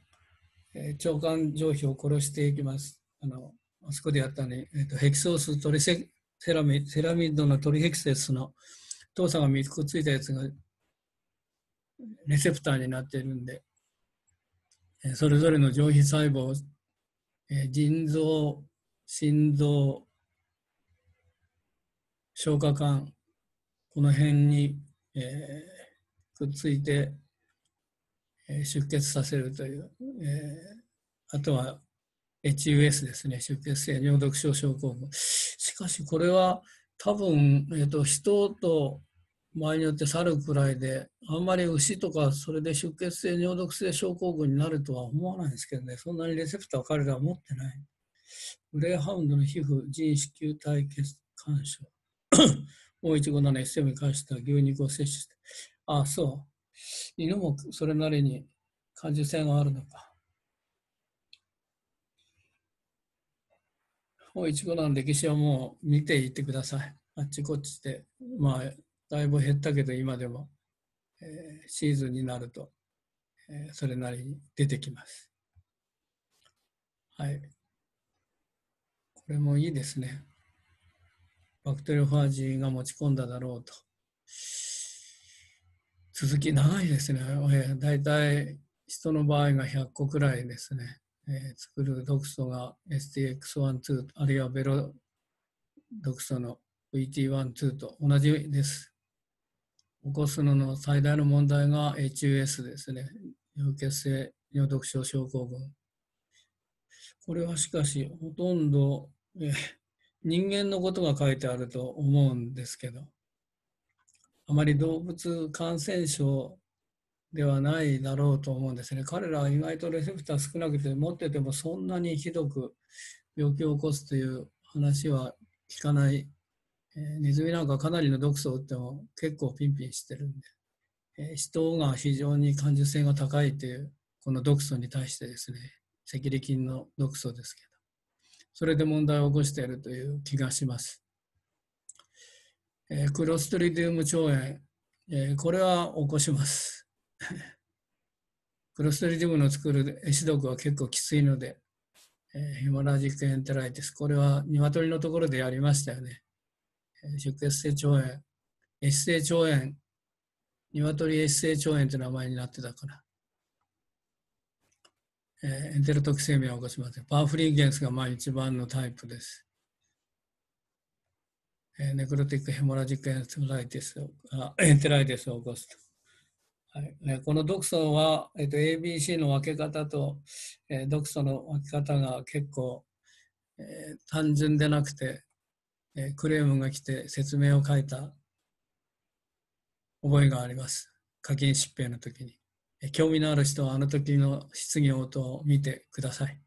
腸管上皮を殺していきます。あの、あそこでやったね、えーと、ヘキソーストリセセラミセラミッドのトリヘキセスの糖鎖が3つくっついたやつがレセプターになっているんで、それぞれの上皮細胞、腎臓、心臓、消化管、この辺に、えー、くっついて、えー、出血させるという、えー、あとは HUS ですね、出血性尿毒症症候群。しかしこれは多分、えーと、人と場合によって去るくらいで、あんまり牛とかそれで出血性尿毒性症候群になるとは思わないんですけどね、そんなにレセプターは彼らは持ってない。グレーハウンドの皮膚、腎子宮体血干渉。もう一5 7 SM に関しては牛肉を摂取して。ああ、そう。犬もそれなりに感受性があるのか。もう一語の歴史はもう見ていってください。あっちこっちで、まあ、だいぶ減ったけど今でも、えー、シーズンになると、えー、それなりに出てきます。はい。これもいいですね。バクテリオファージが持ち込んだだろうと。続き長いですね。だいたい人の場合が100個くらいですね。えー、作る毒素が STX12 あるいはベロ毒素の VT12 と同じです。起こすのの最大の問題が HUS ですね。溶血性尿毒症症候群。これはしかし、ほとんど、え人間のことが書いてあると思うんですけど、あまり動物感染症ではないだろうと思うんですね。彼らは意外とレセプター少なくて持っててもそんなにひどく病気を起こすという話は聞かない。え、ネズミなんかかなりの毒素を打っても結構ピンピンしてるんで、え、人が非常に感受性が高いというこの毒素に対してですね、赤痢菌の毒素ですけど、それで問題を起こしているという気がします。え、クロストリディウム腸炎、え、これは起こします。クロストリディウムの作るエシ毒は結構きついので、えー、ヘモラジックエンテライティス。これは鶏のところでやりましたよね。えー、出血性腸炎、エス性腸炎、鶏壊死性腸炎という名前になってたから。えー、 enterotoxemia を起こします。 perfringens がまあ一番のタイプです。えー、 necrotic hemorrhagic enteritis あ enteritis を起こすと。はい、この毒素は、えっと、ABC の分け方と、えー、毒素の分け方が結構、えー、単純でなくて、え、クレームが来て説明を書いた覚えがあります。課金疾病の時に。え、興味のある人はあの時の質疑応答を見てください。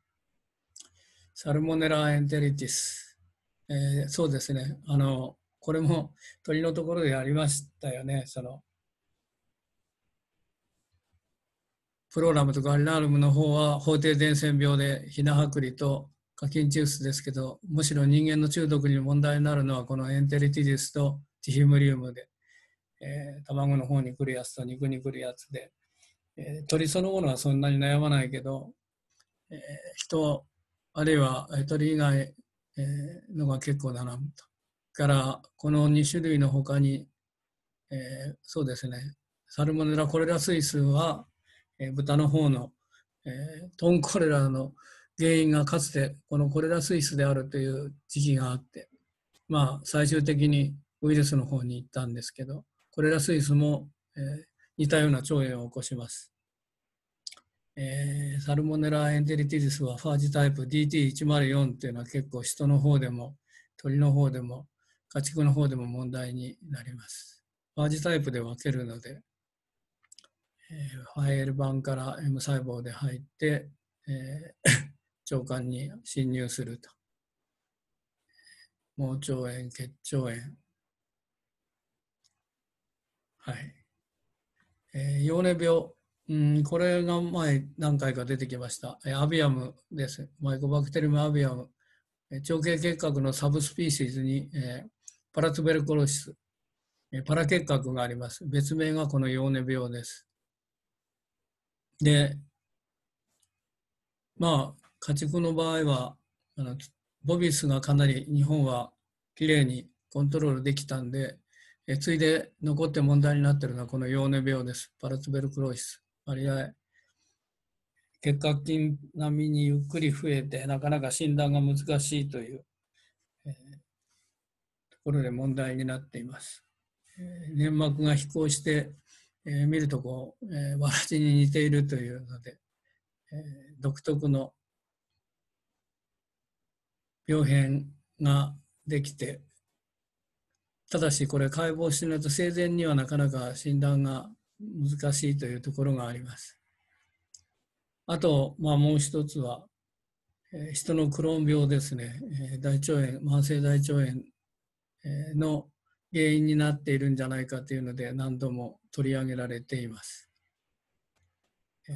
サルモネラエンテリティス。えー、そうですね。あの、これも鳥のところでやりましたよね。そのプロラムとかアリナルムの方は法定伝染病でヒナハクリと課金チュースですけど、むしろ人間の中毒に問題になるのはこのエンテリティディスとティヒムリウムで、えー、卵の方に来るやつと肉に来るやつで、えー、鳥そのものはそんなに悩まないけど、えー、人、あるいは鳥以外、えー、のが結構悩むと。から、この2種類の他に、えー、そうですね、サルモネラコレラスイスは、えー、豚の方の、えー、トンコレラの原因がかつてこのコレラスイスであるという時期があって、まあ、最終的にウイルスの方に行ったんですけど、コレラスイスも、えー、似たような腸炎を起こします。えー、サルモネラエンテリティディスはファージタイプ DT104 っていうのは結構人の方でも鳥の方でも家畜の方でも問題になります。ファージタイプで分けるので、えー、ファイエル板から M 細胞で入って、えー、腸管に侵入すると。盲腸炎、結腸炎。はい。えー、ヨーネ病。うん、これが前何回か出てきました。 avium です。 Mycobacterium avium。鳥型結核の subspecies に、えー、 paratuberculosis、えー、パラ結核があります。別名がこのヨーネ病です。で、まあ、家畜の場合は、あのボビスがかなり日本はきれいにコントロールできたんで、えついで残って問題になってるのはこのヨーネ病です。パラツベルクロシス。割合、結核菌並みにゆっくり増えて、なかなか診断が難しいという、えー、ところで問題になっています。えー、粘膜が飛行して、えー、見るとこう、えー、わらじに似ているというので、え、独特の病変ができて、ただしこれ解剖しないと生前にはなかなか診断が難しいというところがあります。あと、まあ、もう一つは、えー、人のクローン病ですね、えー、大腸炎、慢性大腸炎、えー、の原因になっているんじゃないかというので何度も取り上げられています。え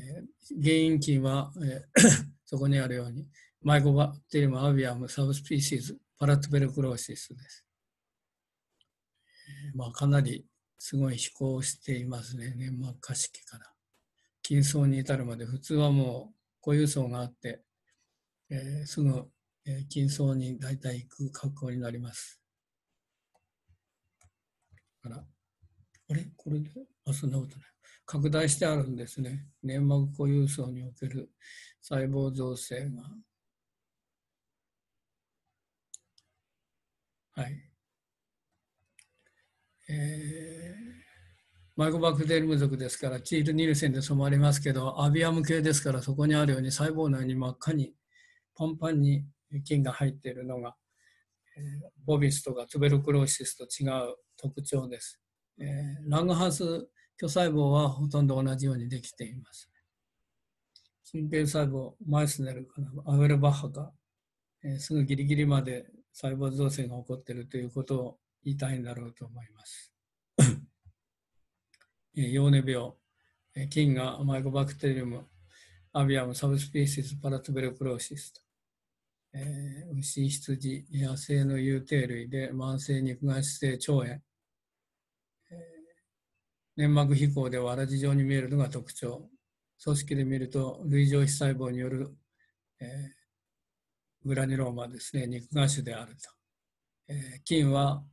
ー、原因菌は、え、そこにあるようにマイコバクテリウムアビアムサブスピーシーズパラトベルクローシスです。まあ、かなりすごい飛行していますね、粘膜下式から。筋層に至るまで、普通はもう固有層があって、えー、すぐ、えー、筋層に大体行く格好になります。あら、あれ？これで？あ、そんなことない。拡大してあるんですね。粘膜固有層における細胞造成が。はい。えー、マイコバクテリム属ですからチールニルセンで染まりますけどアビアム系ですからそこにあるように細胞内に真っ赤にパンパンに菌が入っているのが、えー、ボビスとかトゥベルクローシスと違う特徴です、えー、ラングハウス巨細胞はほとんど同じようにできています神経細胞マイスネルかなアウェルバッハか、えー、すぐギリギリまで細胞造成が起こっているということを言いたいんだろうと思います。ヨーネ病、菌がマイコバクテリウム、アビアム、サブスピーシス、パラトベルクローシスと、えー、牛、羊、野生の有定類で慢性肉芽質性腸炎、えー、粘膜飛行でわらじ状に見えるのが特徴。組織で見ると類状皮細胞による、えー、グラニローマですね、肉芽腫であると。えー、菌は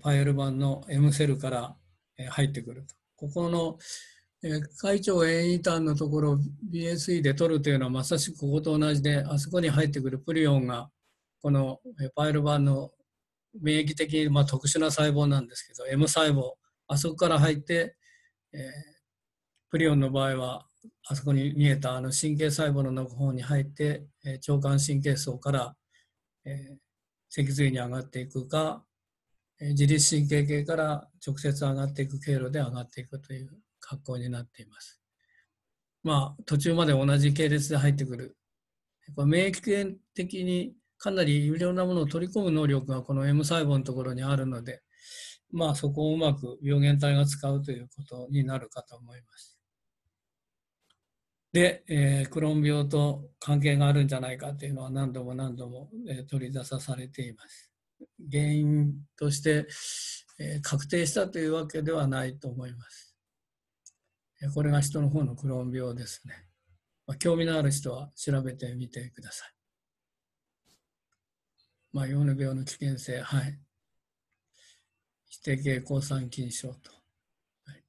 パイル板の M セルからえ入ってくると。ここのえ会長円位端のところ BSE で取るというのはまさしくここと同じで、あそこに入ってくるプリオンが、このえパイル板の免疫的にまあ特殊な細胞なんですけど、M 細胞、あそこから入って、えー、プリオンの場合は、あそこに見えたあの神経細胞の方に入って、えー、腸管神経層から、えー、脊髄に上がっていくかえ、自律神経系から直接上がっていく経路で上がっていくという格好になっています。まあ、途中まで同じ系列で入ってくる。免疫的にかなりいろんなものを取り込む能力がこの M 細胞のところにあるので、まあそこをうまく病原体が使うということになるかと思います。で、えー、クローン病と関係があるんじゃないかというのは何度も何度も、えー、取り出さされています。原因として、え確定したというわけではないと思います。これが人の方のクローン病ですね。まあ、興味のある人は調べてみてください。まあ、ヨーネ病の危険性、はい。否定系抗酸菌症と。はい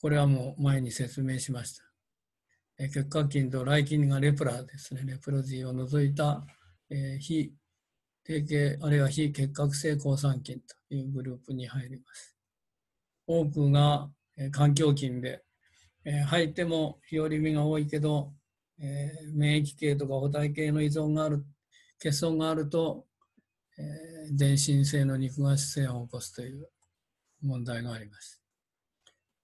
これはもう前に説明しました。えー、結核菌と来菌がレプラですね、レプロジーを除いた、えー、非定型あるいは非結核性抗酸菌というグループに入ります。多くが、えー、環境菌で、えー、入っても日和見が多いけど、えー、免疫系とか補体系の依存がある、欠損があると、えー、全身性の肉芽質性を起こすという問題があります。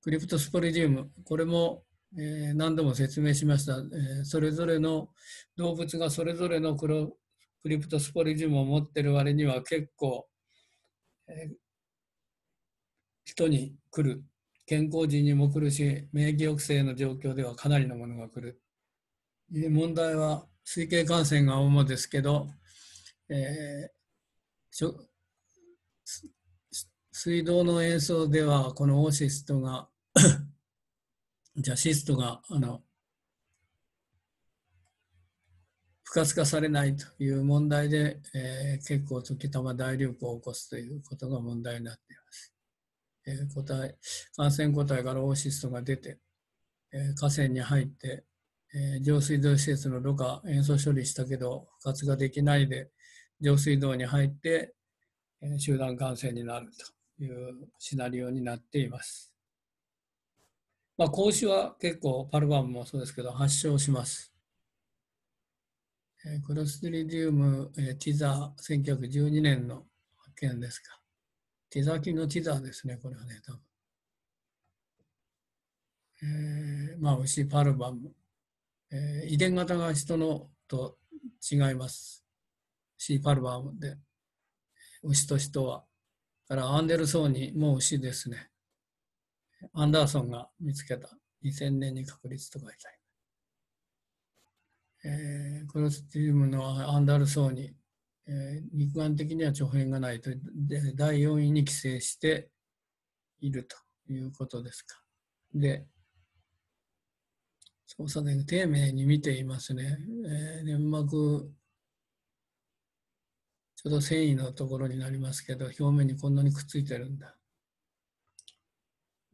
クリプトスポリジウム、これも、えー、何度も説明しました、えー、それぞれの動物がそれぞれのクロクリプトスポリジウムを持ってる割には結構、えー、人に来る。健康時にも来るし免疫抑制の状況ではかなりのものが来る。問題は水系感染が主ですけど、えー、水道の塩素ではこのオーシストがじゃあシストがあの不活化されないという問題で、えー、結構時たま大流行を起こすということが問題になっています。えー、個体感染個体からオーシストが出て、えー、河川に入って、えー、上水道施設のろ過塩素処理したけど不活ができないで上水道に入って、えー、集団感染になるというシナリオになっています。まあ、講師は結構パルバムもそうですけど発症します。えー、クロストリディウム、えー、ティザー1912年の発見ですか。ティザー菌のティザーですね、これはね、多分。えー、まあ、牛パルバム。えー、遺伝型が人のと違います。シーパルバムで、牛と人は。からアンデルソーニも牛ですね。アンダーソンが見つけた2000年に確立と書いてあります。えー、クロスティウムのアンダルソーニ、えー、肉眼的には長変がないとで第4位に規制しているということですか。で、操作で丁寧に見ていますね。えー、粘膜、ちょうど繊維のところになりますけど、表面にこんなにくっついてるんだ。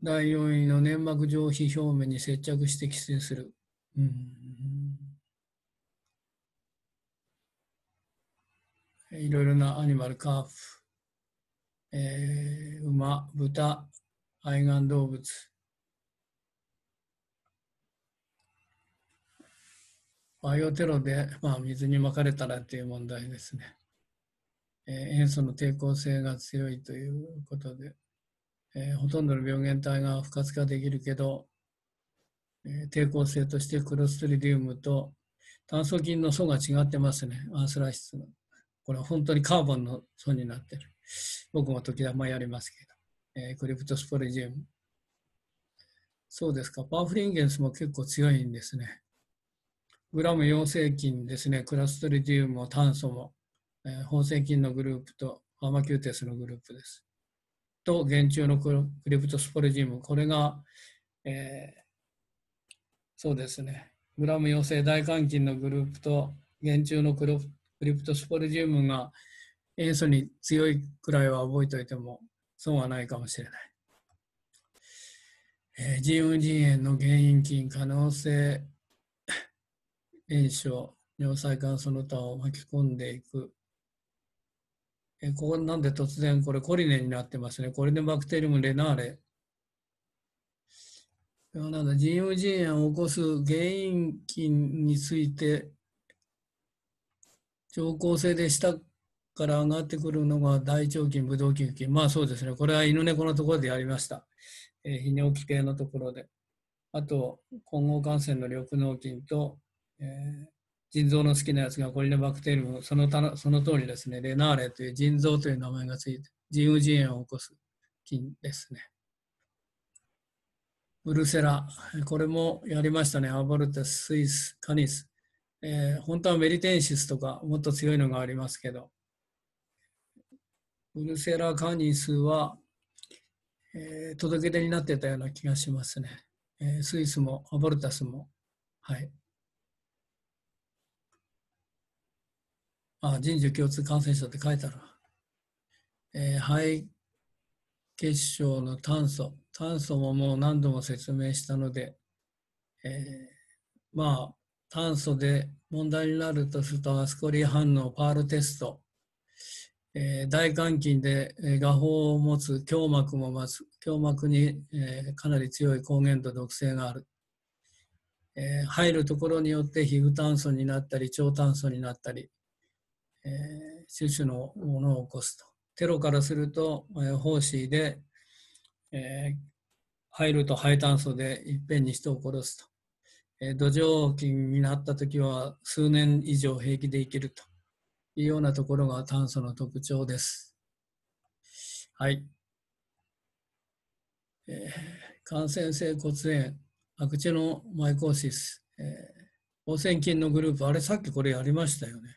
第4位の粘膜上皮表面に接着して寄生する。うんいろいろなアニマルカーフ、えー、馬、豚、愛玩動物、バイオテロで、まあ、水にまかれたらという問題ですね。えー、塩素の抵抗性が強いということで、えー、ほとんどの病原体が不活化できるけど、えー、抵抗性としてクロストリディウムと炭素菌の素が違ってますね、アースラ質の。これは本当にカーボンの素になってる。僕も時々やりますけど、えー、クリプトスポリジウム。そうですか、パーフリンゲンスも結構強いんですね。グラム陽性菌ですね、クラストリディウムも炭素も、えー、放性菌のグループとファーマキューテスのグループです。と、原虫のクリプトスポリジウム、これが、えー、そうですね、グラム陽性大肝菌のグループと原虫のクリプトスポリジウムが塩素に強いくらいは覚えておいても損はないかもしれない。えー、腎盂腎炎の原因菌可能性炎症、尿細管その他を巻き込んでいく。えここなんで突然これコリネになってますね。コリネバクテリウムレナーレ。なんだ腎盂腎炎を起こす原因菌について超高性で下から上がってくるのが大腸菌、ブドウ球菌。まあそうですね。これは犬猫のところでやりました。え、泌尿器系のところで。あと、混合感染の緑膿菌とえー、腎臓の好きなやつがコリネバクテリウム、そのたその通りですね、レナーレという腎臓という名前がついて、腎盂腎炎を起こす菌ですね。ブルセラ、これもやりましたね、アボルテス、スイス、カニス。えー、本当はメリテンシスとかもっと強いのがありますけど、ブルセラ・カニスは、えー、届け出になってたような気がしますね。えー、スイスもアボルタスも。はい。あ、人種共通感染症って書いてある。えー、肺結晶の炭素、炭素ももう何度も説明したので、えー、まあ炭素で問題になるとするとアスコリー反応パールテスト、えー、大肝筋で画法を持つ胸膜も持つ。胸膜に、えー、かなり強い抗原と毒性がある、えー、入るところによって皮膚炭素になったり腸炭素になったり、えー、種々のものを起こすとテロからすると、えー、胞子で、えー、入ると肺炭素でいっぺんに人を殺すと、えー、土壌菌になった時は数年以上平気で生きるというようなところが炭素の特徴です。はい。えー、感染性骨炎、アクチノマイコーシス、えー、汚染菌のグループ、あれさっきこれやりましたよね。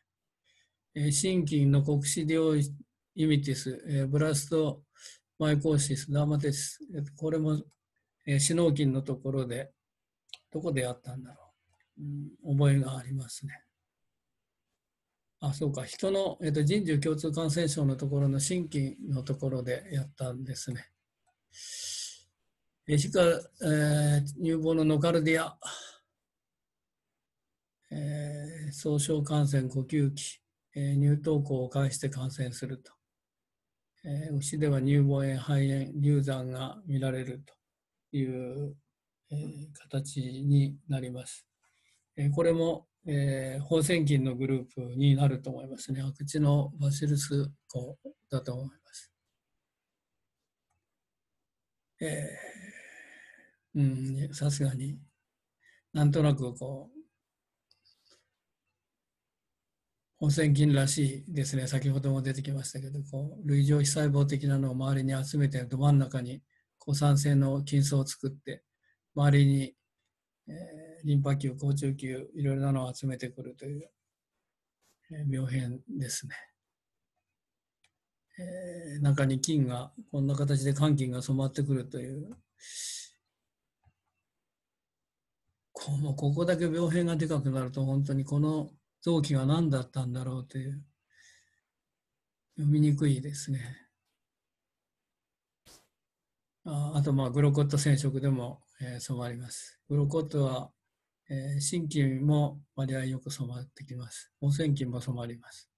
真菌の Coccidioides immitis、 Blastomyces dermatitidis、これも、死脳菌のところで、どこでやったんだろう、うん、覚えがありますね。あ、そうか、人の、えーと、人獣共通感染症のところの真菌のところでやったんですね。えしか、えー、乳房の Nocardia、えー、総称感染呼吸器、えー、乳頭孔を介して感染すると。えー、牛では乳房炎、肺炎、流産が見られるという、えー、形になります。えー、これもえ、放線菌のグループになると思いますね。口のバシルスコだと思います。えー、うん、さすがになんとなくこう、放線菌らしいですね。先ほども出てきましたけど、こう類上皮細胞的なのを周りに集めて、ど真ん中に抗酸性の菌層を作って、周りに、えーリンパ球、好中球、いろいろなのを集めてくるというえ病変ですね。えー、中に菌が、こんな形で肝菌が染まってくるという、こうもうここだけ病変がでかくなると、本当にこの臓器が何だったんだろうという、読みにくいですね。ああと、まあ、グロコット染色でも、えー、染まります。グロコットはえー、心筋も割合よく染まってきます。汚染菌も染まります。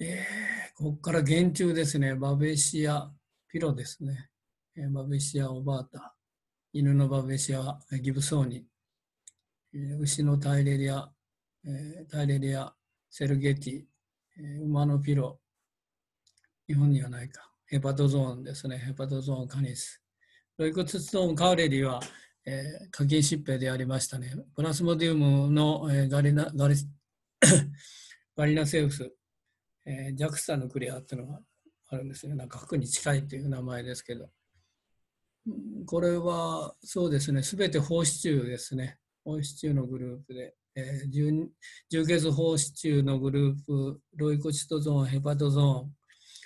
えー、ここから原虫ですね。バベシアピロですね。えー、バベシアオバータ。犬のバベシアギブソーニ。え、牛のタイレリア、えー、タイレリアセルゲティ。えー、馬のピロ。日本にはないか。ヘパトゾーンですね。ヘパトゾーンカニス。ロイコツツトーンカウレリはえー、課金疾病でありましたね。プラスモディウムの、えー、ガリナガリ ガリナセウス、えー、ジャクスタヌクリアっていうのがあるんですね。なんか核に近いという名前ですけど。これはそうですね、すべて放子虫ですね。放子虫のグループで、えー、重血放子虫のグループ、ロイコチトゾーン、ヘパトゾーン、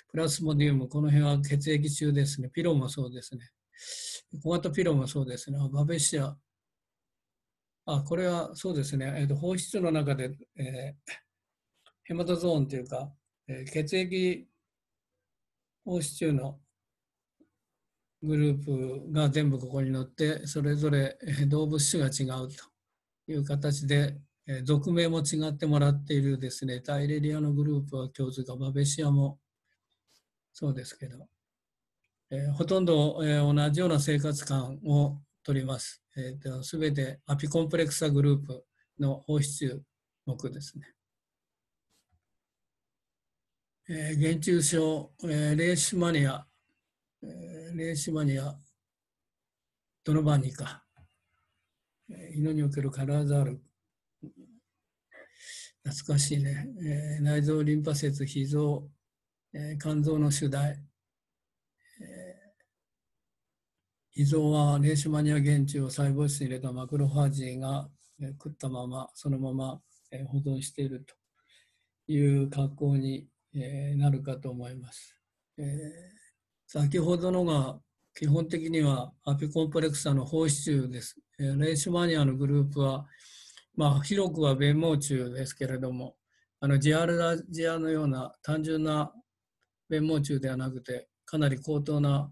プラスモディウム、この辺は血液中ですね。ピロもそうですね。小型ピロもそうですね。バベシア。あ、これはそうですね。えーと、放出の中で、えー、ヘマトゾーンというか、えー、血液放出中のグループが全部ここに載って、それぞれ動物種が違うという形で、えー、属名も違ってもらっているですね、タイレリアのグループは共通か、バベシアもそうですけど、えー、ほとんど、えー、同じような生活感をとります。えー、すべてアピコンプレクサグループの放出目ですね。えー、原虫症、えー、レーシュマニア、えー、レーシュマニア、ドノバニカ、犬におけるカラーザール、懐かしいね、えー、内臓リンパ節、脾臓、えー、肝臓の主題、脾臓はレーシマニア原虫を細胞質に入れたマクロファージーが食ったままそのまま保存しているという格好になるかと思います。えー、先ほどのが基本的にはアピコンプレクサの放出です。レーシュマニアのグループは、まあ、広くは弁毛虫ですけれども、あのジアルラジアのような単純な弁毛虫ではなくて、かなり高等な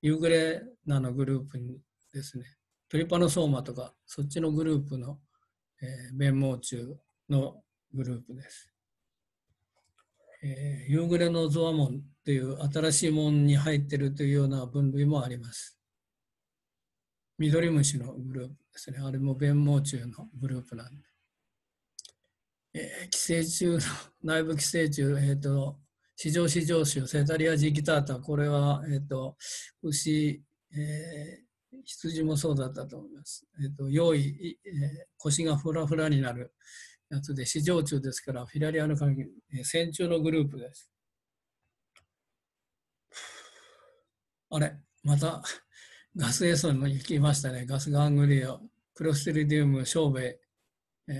ユーグレナのグループにですね、トリパノソーマとか、そっちのグループの、えー、弁毛虫のグループです。えー、ユーグレノゾアモンという新しいものに入っているというような分類もあります。ミドリムシのグループですね。あれも弁毛虫のグループなんで。えー、寄生虫の、内部寄生虫、えっ、ー、と、市場市場種、セタリアジギタータ、これは、えっ、ー、と、牛、えー、羊もそうだったと思います。えっ、と、用意、えー、腰がフラフラになるやつで、市場虫ですから、フィラリアの関係、えー、線虫のグループです。あれ、また、ガスエソンに行きましたね。ガスガングリオ、クロステリディウム、ショーベイ、えー、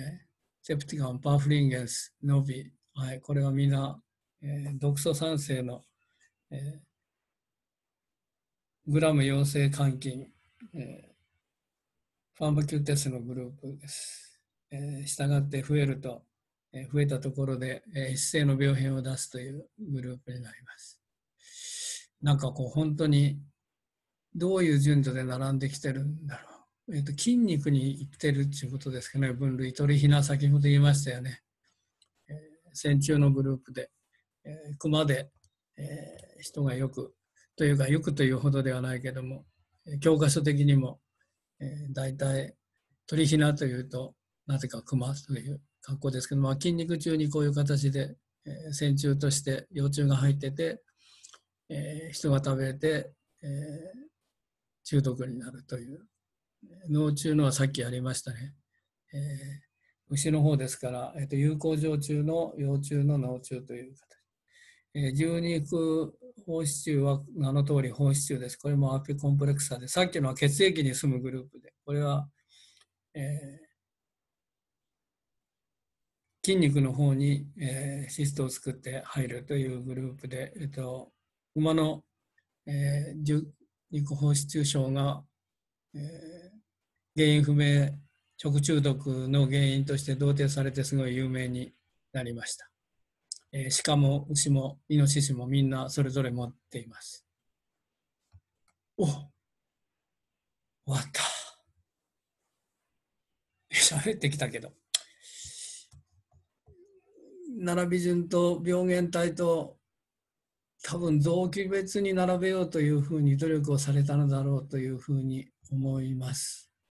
セプティガン、パーフリンゲンス、ノビ、はい、これはみんなえー、毒素酸性の、えー、グラム陽性換金、えー、ファーマキューテスのグループです。えー、したがって増えると、えー、増えたところで、えー、一斉の病変を出すというグループになります。なんかこう本当にどういう順序で並んできてるんだろう。えーと、筋肉にいってるっていうことですかね、分類。鳥ひな、先ほど言いましたよね。えー、線虫のグループで。えー、熊で、えー、人がよくというかよくというほどではないけども教科書的にも、えー、大体鳥ひなというとなぜか熊という格好ですけど、まあ、筋肉中にこういう形で、えー、線虫として幼虫が入ってて、えー、人が食べて、えー、中毒になるという脳中のはさっきありましたね。えー牛の方ですから、えーと、有効常虫の幼虫の脳虫という形。えー、牛肉放子虫は名の通り放子虫です。これもアピコンプレクサで、さっきのは血液に住むグループで、これは、えー、筋肉の方に、えー、シストを作って入るというグループで、えっと、馬の、えー、肉放子虫症が、えー、原因不明食中毒の原因として同定されてすごい有名になりました。えー、鹿も牛もイノシシもみんなそれぞれ持っています。お終わった。喋ってきたけど。並び順と病原体と多分臓器別に並べようというふうに努力をされたのだろうというふうに思います。